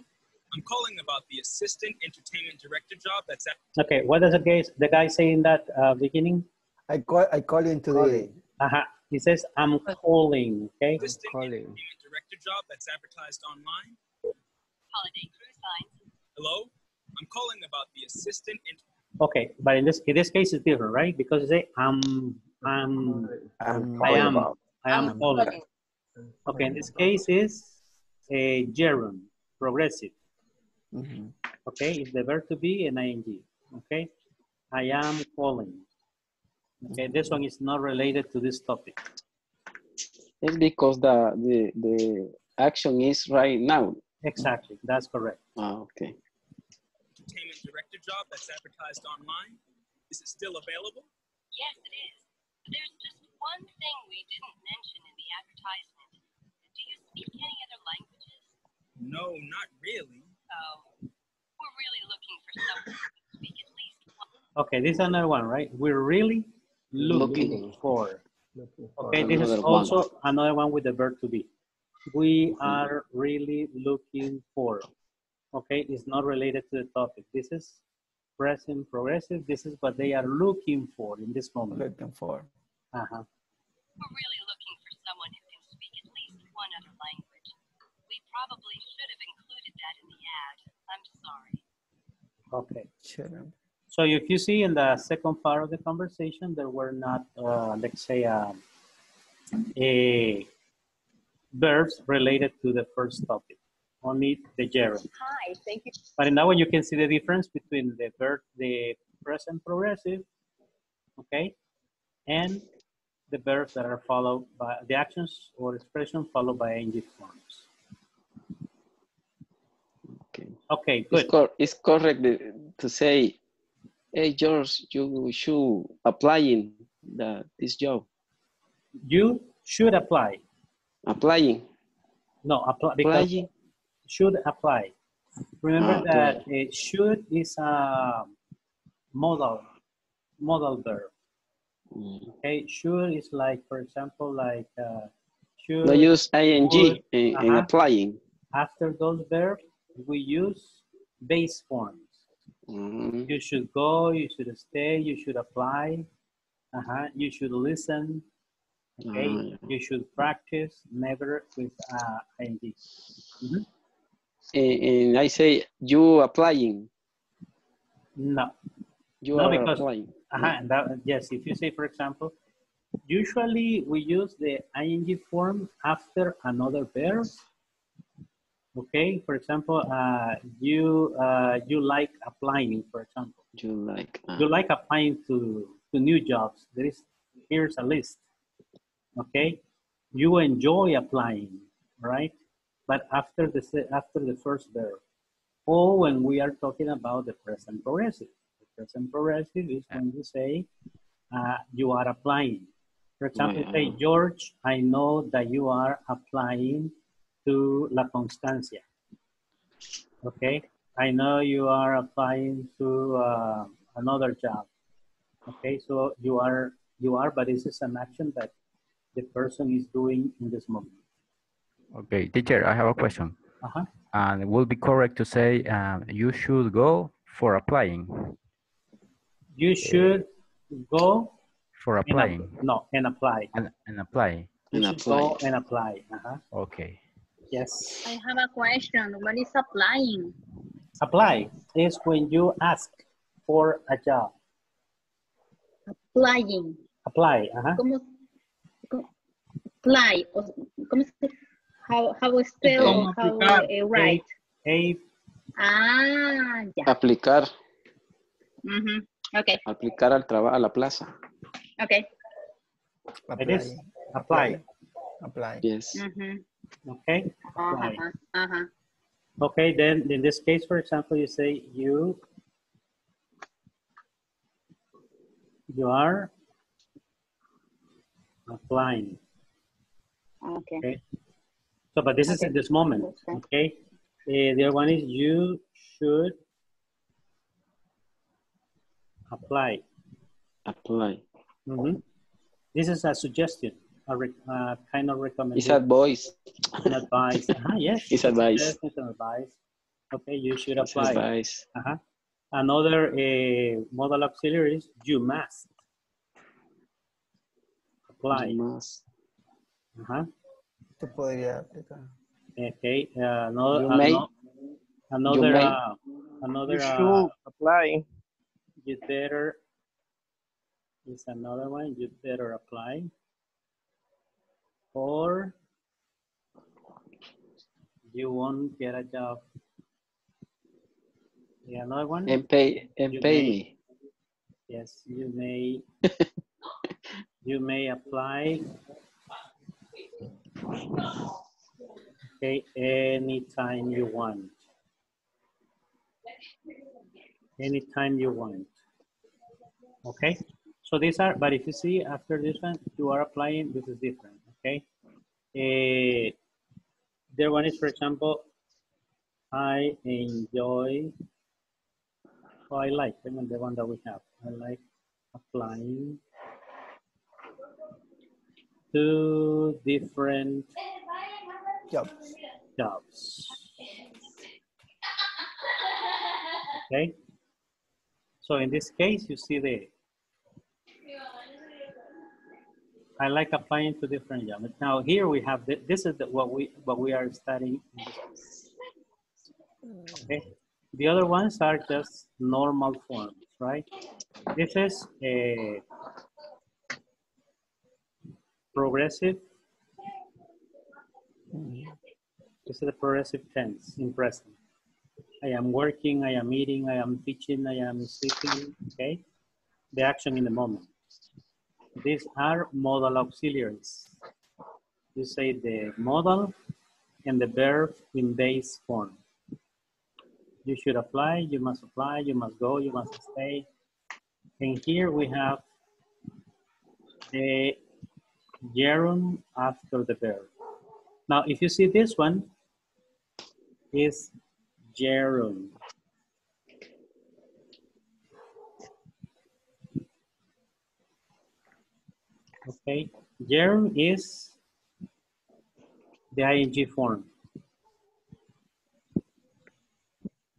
I'm calling about the assistant entertainment director job that's at. Okay, what does the guy, the guy say in that uh, beginning? I call I call in today. Uh-huh. He says, I'm calling, okay? Assistant entertainment director job that's advertised online. Holiday cruise lines. Hello? I'm calling about the assistant. ent- Okay, but in this in this case it's different, right? Because they say I'm I'm I'm I am about. I am I'm calling. calling. Okay, in this case is a gerund, progressive. Mhm. Okay, it's the verb to be and ing. Okay, I am calling. Okay, this one is not related to this topic. It's because the, the, the action is right now. Exactly, that's correct. Ah, okay. Entertainment director job that's advertised online. Is it still available? Yes, it is. There's just one thing we didn't mention in the advertisement. Do you speak any other languages? No, not really. Oh, we're really looking for someone who can speak at least one. Okay, this is another one, right? We're really looking, Looking. for. Okay, this is Another one. also another one with the verb to be. We are really looking for. Okay, it's not related to the topic. This is present progressive. This is what they are looking for in this moment. Looking for. Uh-huh. We're really looking for someone who can speak at least one other language. We probably should have included that in the ad. I'm sorry. Okay. Sure. So if you see in the second part of the conversation, there were not, uh, let's say, um, a verbs related to the first topic, only the gerund. Hi, thank you. But in that one, you can see the difference between the verb, the present progressive, okay, and the verbs that are followed by the actions or expression followed by ing forms. Okay. Okay, good. It's, cor- it's correct to say, hey, George, you should apply in the, this job. You should apply. Applying. No, apply because Applying. Should apply. Remember Ah, that it should is a modal modal verb. Mm. Okay, should is like, for example, like uh, should. No use ing would, in, in uh-huh. applying. After those verbs, we use base forms. Mm. You should go. You should stay. You should apply. Uh-huh. You should listen. Okay. Ah. You should practice. Never with uh, ing. Mhm. And, and I say, you applying. No. You no, are because applying. uh that, yes, if you say, for example, usually we use the ing form after another verb. Okay, for example, uh, you uh, you like applying, for example. You like. uh, You like applying to, to new jobs. There is here's a list. Okay, you enjoy applying, right? But after the after the first verb, or when we are talking about the present progressive. The present progressive is when you say uh, you are applying. For example, say George, I know that you are applying to La Constancia. Okay, I know you are applying to uh, another job. Okay, so you are you are, but this is an action that the person is doing in this moment. Okay, teacher, I have a question. Uh-huh. And it will be correct to say um, you should go for applying You should go For And ap- applying. no, and apply. And, and apply. You And should go apply. and apply. Uh-huh. Okay. Yes. I have a question. What is applying? Apply is when you ask for a job. Applying. Apply. Uh-huh. ¿Cómo, cómo- apply? o- ¿Cómo se how how spell ¿Cómo or how aplicar? uh, write? A, Ah, ya. Aplicar, Ujú. Okay, aplicar al trabajo, a la plaza. okay. it is apply. Apply. Yes. Ujú. Okay. Apply. Ajá, ajá. Okay, then in this case, for example, you say you you are applying. Okay. Okay. So, but this is at this moment. Okay. Uh, the other one is you should apply. Apply. Mhm. This is a suggestion, a re, uh, kind of recommendation. It's recommendation. advice. An advice. Uh-huh, yes. It's advice. Yes, it's an advice. Okay, you should It's apply. advice. Uh-huh. Another uh, modal auxiliary is you must apply. You must. Uh-huh. Se podría aplicar. Okay. Uh, another, You may. another, may. uh, another, You uh, should apply. you better is another one. You better apply. Or you won't get a job. Yeah, another one. And pay, and You pay may. me. Yes, you may. you may apply. Okay, anytime you want. Anytime you want. Okay, so these are, but if you see after this one, you are applying, this is different, okay? Eh, there one is, for example, I enjoy, oh, I like, the one, the one that we have. I like applying to different Jobs. jobs. Okay. So in this case, you see the, I like applying to different jobs. Now here we have, the, this is the, what we, what we are studying. in this class. Okay. The other ones are just normal forms, right? This is a progressive. This is the progressive tense in present. I am working, I am eating, I am teaching, I am sleeping, okay? The action in the moment. These are modal auxiliaries. You say the modal and the verb in base form. You should apply, you must apply, you must go, you must stay. And here we have the gerund after the verb. Now, if you see this one, is gerund. Okay, gerund is the ing form.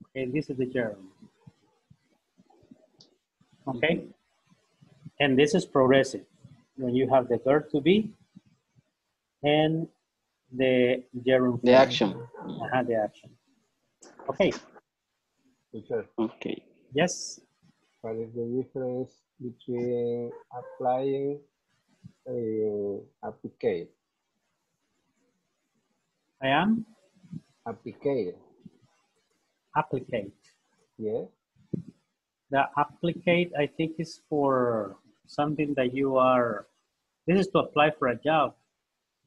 Okay, this is the gerund. Okay, and this is progressive. When you have the verb to be and the gerund. The action. Uh-huh, the action. Okay, Teacher, Okay. yes. what is the difference between applying and applicate? I am Applicate, applicate. yeah? The applicate, I think, is for something that you are, this is to apply for a job.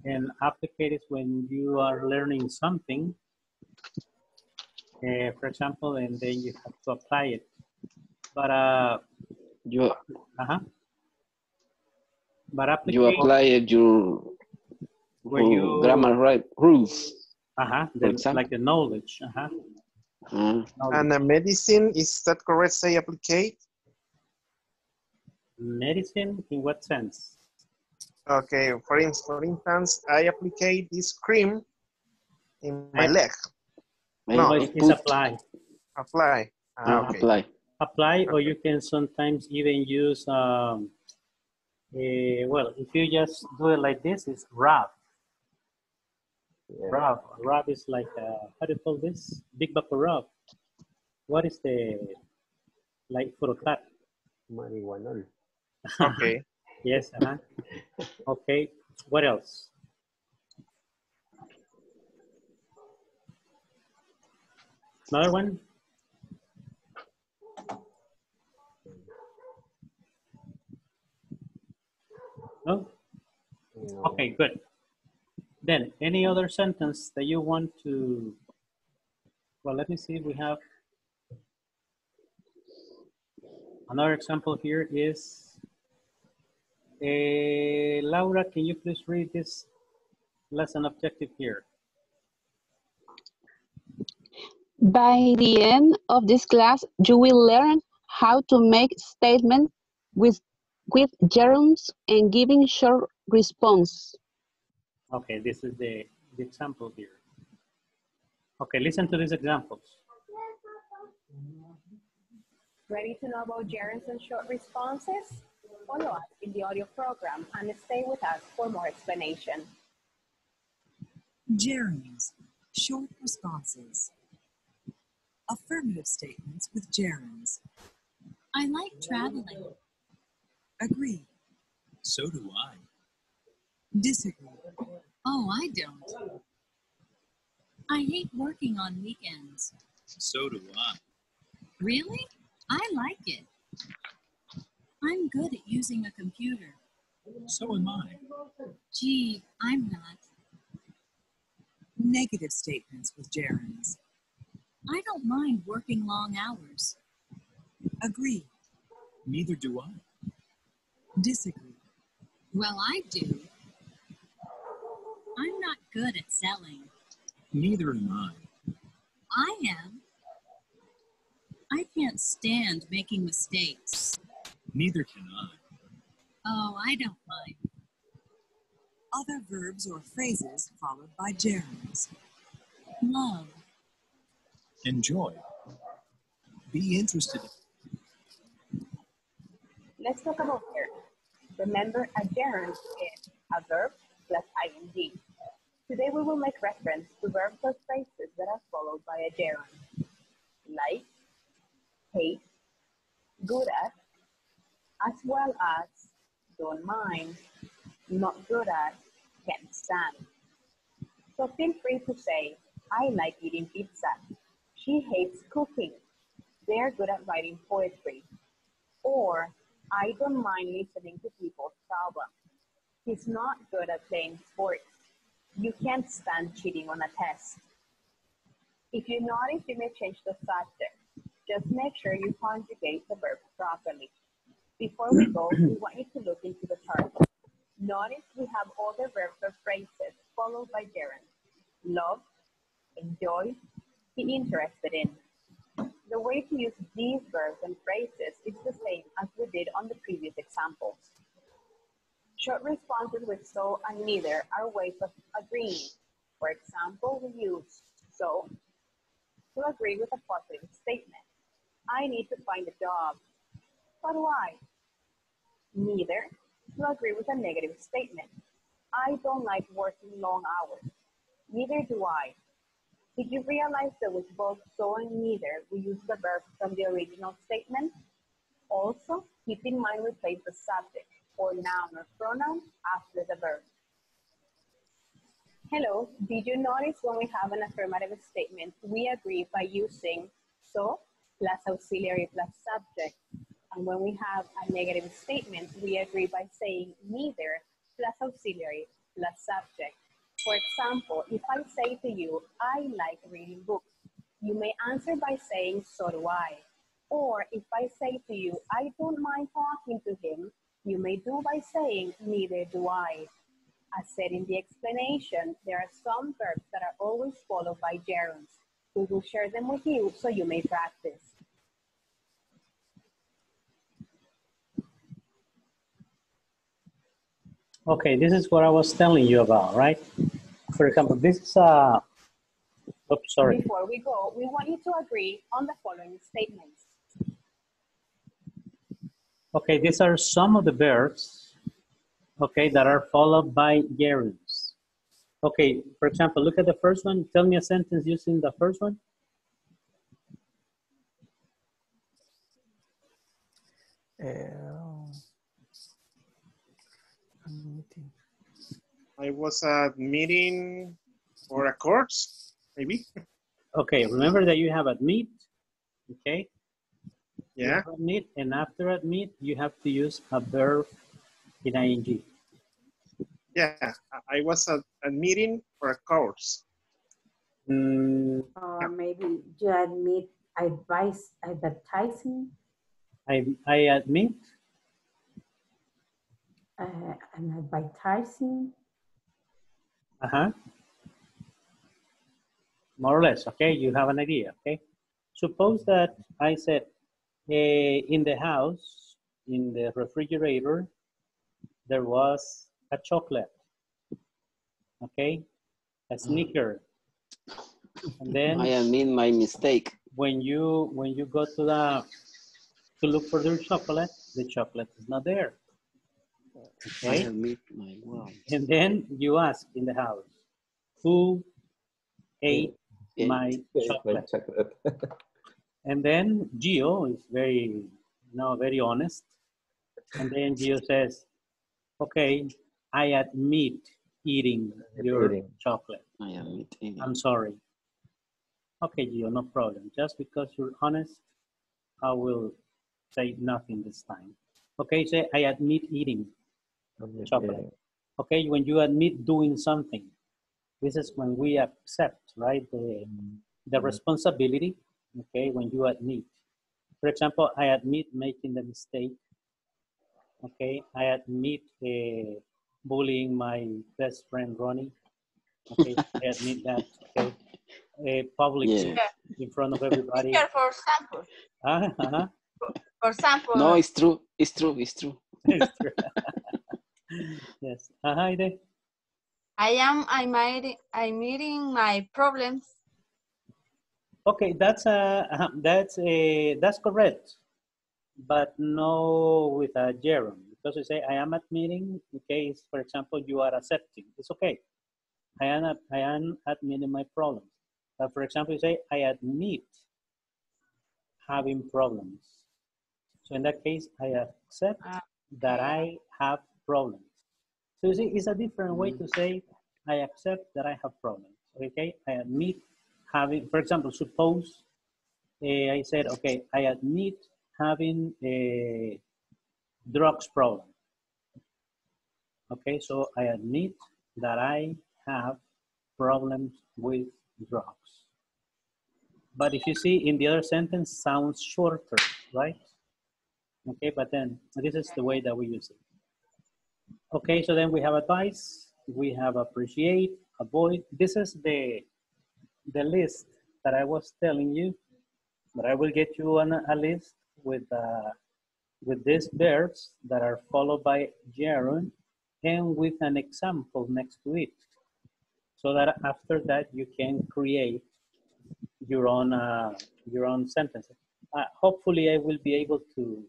And applicate is when you are learning something, uh, for example, and then you have to apply it. But, uh, You, uh-huh. But applicate, you apply your, When you- grammar right rules. uh-huh, for the, example. like the knowledge, uh-huh. Uh, knowledge. And a medicine, is that correct? Say applicate? Medicine, in what sense? Okay, for, in, for instance, I apply this cream in my I- leg. maybe No, No, you it's it's apply. Apply. Ah, uh, okay. apply. apply or you can sometimes even use um, Eh, well, if you just do it like this, it's rub. Rub. Rub is like, uh, how do you call this? Vick VapoRub. What is the, like, frotar? Marihuanol. Okay. Yes, uh-huh. Okay, what else? Another one? No? Okay, good. Then, any other sentence that you want to, well, let me see if we have. Another example here is, eh, Laura, can you please read this lesson objective here? By the end of this class, you will learn how to make statements with, with gerunds and giving short response. Okay, this is the, the example here. Okay, listen to these examples. Ready to know about gerunds and short responses? Follow us in the audio program and stay with us for more explanation. Gerunds, short responses. Affirmative statements with gerunds. I like traveling. Agree. So do I. Disagree. Oh, I don't. I hate working on weekends. So do I. Really? I like it. I'm good at using a computer. So am I. Gee, I'm not. Negative statements with gerunds. I don't mind working long hours. Agree. Neither do I. Disagree. Well, I do. I'm not good at selling. Neither am I. I am. I can't stand making mistakes. Neither can I. Oh, I don't mind. Other verbs or phrases followed by gerunds. Love. Enjoy. Be interested. Let's talk about gerunds. Remember, a gerund is a verb plus ing. Today we will make reference to verbs or phrases that are followed by a gerund, like, hate, good at, as well as, don't mind, not good at, can't stand. So feel free to say, I like eating pizza. She hates cooking. They're good at writing poetry. Or, I don't mind listening to people's problems. He's not good at playing sports. You can't stand cheating on a test. If you notice, you may change the subject. Just make sure you conjugate the verb properly. Before we go, we want you to look into the chart. Notice we have all the verbs or phrases followed by gerunds. Love, enjoy, be interested in. The way to use these verbs and phrases is the same as we did on the previous examples. Short responses with so and neither are ways of agreeing. For example, we use so to agree with a positive statement. I need to find a job. But why? Neither to agree with a negative statement. I don't like working long hours. Neither do I. Did you realize that with both so and neither, we use the verb from the original statement? Also, keep in mind we place the subject or noun or pronoun after the verb. Hello, did you notice when we have an affirmative statement, we agree by using so plus auxiliary plus subject. And when we have a negative statement, we agree by saying neither plus auxiliary plus subject. For example, if I say to you, I like reading books, you may answer by saying, so do I. Or if I say to you, I don't mind talking to him, you may do by saying, neither do I. As said in the explanation, there are some verbs that are always followed by gerunds. We will share them with you so you may practice. Okay, this is what I was telling you about, right? For example, this is a, oops, sorry. Before we go, we want you to agree on the following statements. Okay, these are some of the verbs okay, that are followed by gerunds. Okay, for example, look at the first one. Tell me a sentence using the first one. Uh, meeting. I was at meeting for a course, maybe. Okay, remember that you have admit, okay? Yeah. Admit, and after admit, you have to use a verb in ing. Yeah, I- I was at a meeting for a course. Mm, Or maybe you admit advice advertising, I, I admit, uh, an advertising. uh-huh. More or less, okay? You have an idea, okay? Suppose that I said, eh, in the house, in the refrigerator, there was a chocolate, okay? A sneaker. And then I admit my mistake. when you when you go to the to look for the chocolate, the chocolate is not there. I Okay, admit my wow. and then you ask in the house, who ate Ate my chocolate? And then Gio is very, you know, very honest. And then Gio says, okay, I admit eating your Eating. chocolate. I admit eating. I'm sorry. Okay, Gio, no problem. Just because you're honest, I will say nothing this time. Okay, say I admit eating chocolate. Okay, when you admit doing something, this is when we accept, right, the, the responsibility. Okay, when you admit. For example, I admit making the mistake. Okay, I admit uh, bullying my best friend Ronnie. Okay, I admit that. Okay, uh, publicly Yeah. in front of everybody. Here, for example, Uh, uh-huh. for example, No, it's true. It's true. It's true. It's true. Yes. Uh-huh, Ide. I am I might I'm meeting my problems. Okay, that's uh, uh, that's a that's correct, but no with a gerund because you say I am admitting. Okay, it's, for example, you are accepting. It's okay. I am I am admitting my problems. But for example, you say I admit having problems. So in that case, I accept that I have problems. So you see, it's a different way to say I accept that I have problems. Okay, I admit having, for example, suppose uh, I said, okay, I admit having a drugs problem. Okay, so I admit that I have problems with drugs. But if you see in the other sentence, sounds shorter, right? Okay, but then this is the way that we use it. Okay, so then we have advice, we have appreciate, avoid. This is the the list that I was telling you, but I will get you on a, list with uh, with these verbs that are followed by gerund and with an example next to it, so that after that you can create your own uh, your own sentences. Uh, hopefully, I will be able to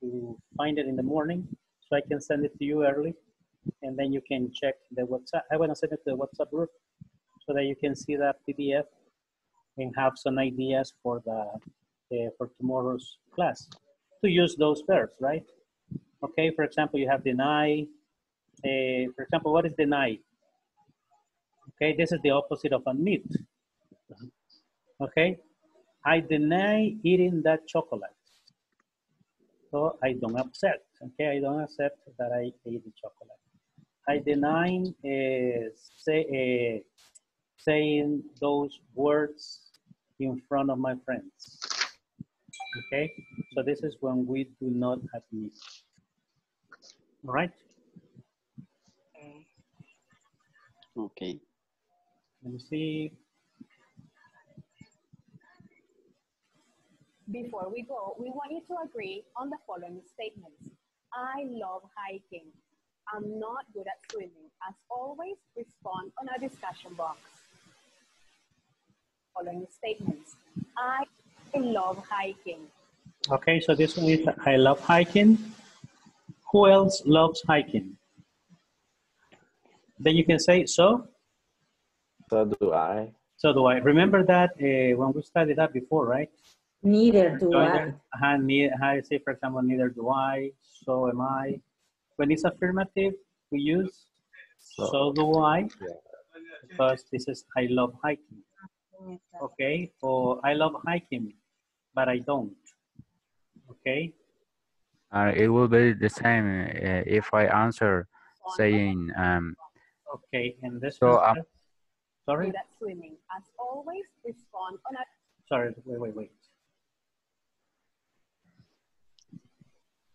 to find it in the morning, so I can send it to you early, and then you can check the WhatsApp. I want to send it to the WhatsApp group so that you can see that PDF and have some ideas for the uh, for tomorrow's class to use those verbs, right? Okay, for example, you have deny. Uh, for example, what is deny? Okay, this is the opposite of admit. Okay, I deny eating that chocolate. So I don't accept. Okay, I don't accept that I ate the chocolate. I deny uh, say, uh, saying those words in front of my friends. Okay, so this is when we do not admit. All right, Okay. let me see. Before we go, we want you to agree on the following statements. I love hiking. I'm not good at swimming. As always, respond on our discussion box. Following statements. I love hiking. Okay, so this one is I love hiking. Who else loves hiking? Then you can say so. So do I. So do I. Remember that uh, when we studied that before, right? Neither do So I. either- how you say, for example, neither do I, so am I. When it's affirmative, we use so, So. do I, because this is I love hiking. Okay, or I love hiking, but I don't. Okay, Uh, it will be the same uh, if I answer saying, um, okay, and this So, one um, sorry, Good at swimming. As always, respond on a sorry, wait, wait, wait.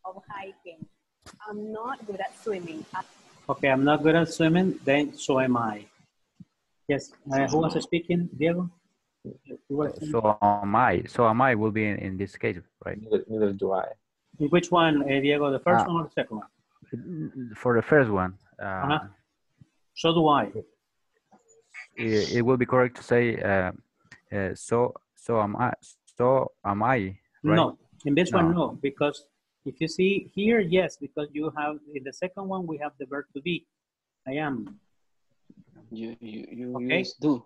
Of hiking. I'm not good at swimming. Okay, I'm not good at swimming, then so am I. Yes, uh, who was speaking, Diego? You were saying- so am I. So am I will be in, in this case, right? Neither, neither do I. Which one, uh, Diego, the first Ah. one or the second one? For the first one, uh, Uh-huh. So do I. it, it will be correct to say, uh, uh, so so am I. So am I. Right? No, in this one, No. no, because if you see here, yes, because you have, in the second one, we have the verb to be. I am. You, you, you Okay. use do.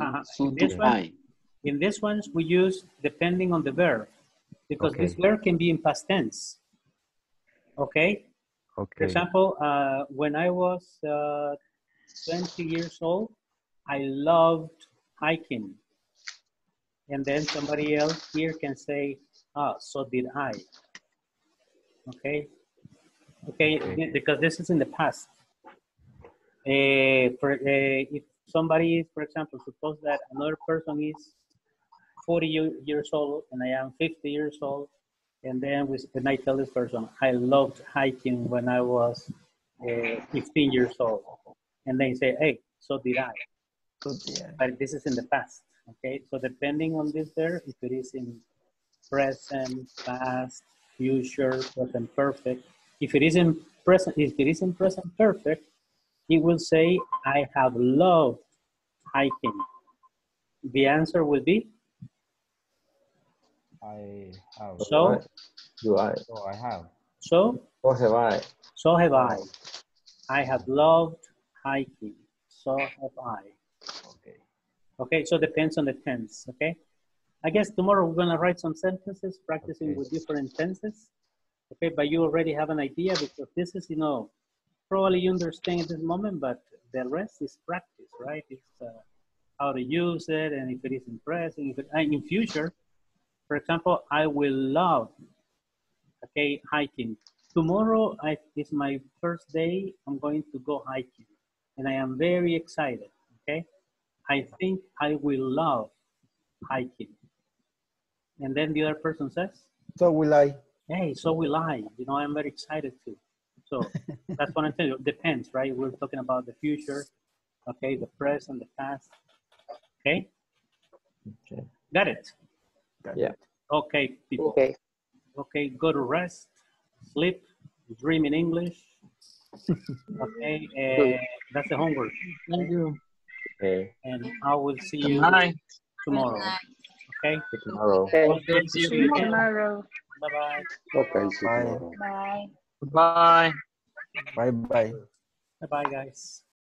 Uh-huh. So In this do one, in this ones, we use depending on the verb, because this verb can be in past tense. Okay? Okay. For example, uh, when I was uh, 20 years old, I loved hiking. And then somebody else here can say, ah, so did I. Okay? Okay, Okay. because this is in the past. Uh, for, uh, if somebody is, for example, suppose that another person is 40 years old and I am 50 years old, and then we, and I tell this person, I loved hiking when I was uh, 15 years old. And they say, hey, so did I. So did I. But this is in the past, okay? So depending on this there, if it is in present, past, future, present perfect. If it isn't present, if it is in present perfect, it will say, I have loved hiking. The answer will be, I have. so, Do I? So I have. so, So have I. so have I. I have loved hiking. So have I. Okay. Okay, so depends on the tense, okay? I guess tomorrow we're gonna write some sentences, practicing Okay. with different tenses. Okay, but you already have an idea because this is, you know, probably you understand at this moment, but the rest is practice, right? It's uh, how to use it and if it is in present, if it, and in future, for example, I will love, okay, hiking. Tomorrow I, is my first day, I'm going to go hiking and I am very excited, okay? I think I will love hiking. And then the other person says, So will I. hey, so will I. You know, I'm very excited too. So that's what I'm telling you. Depends, right? We're talking about the future, okay, the present, the past. Okay? Okay. Got it? Yeah. Okay, people. Okay. Okay, go to rest, sleep, dream in English. Okay, uh, that's the homework. Thank you. Okay. And I will see Good you night. tomorrow. Okay? See you tomorrow. Okay. Well, see you. Tomorrow. Bye-bye. Okay, see you Bye. tomorrow. Bye. Bye. Bye bye. Bye-bye, guys.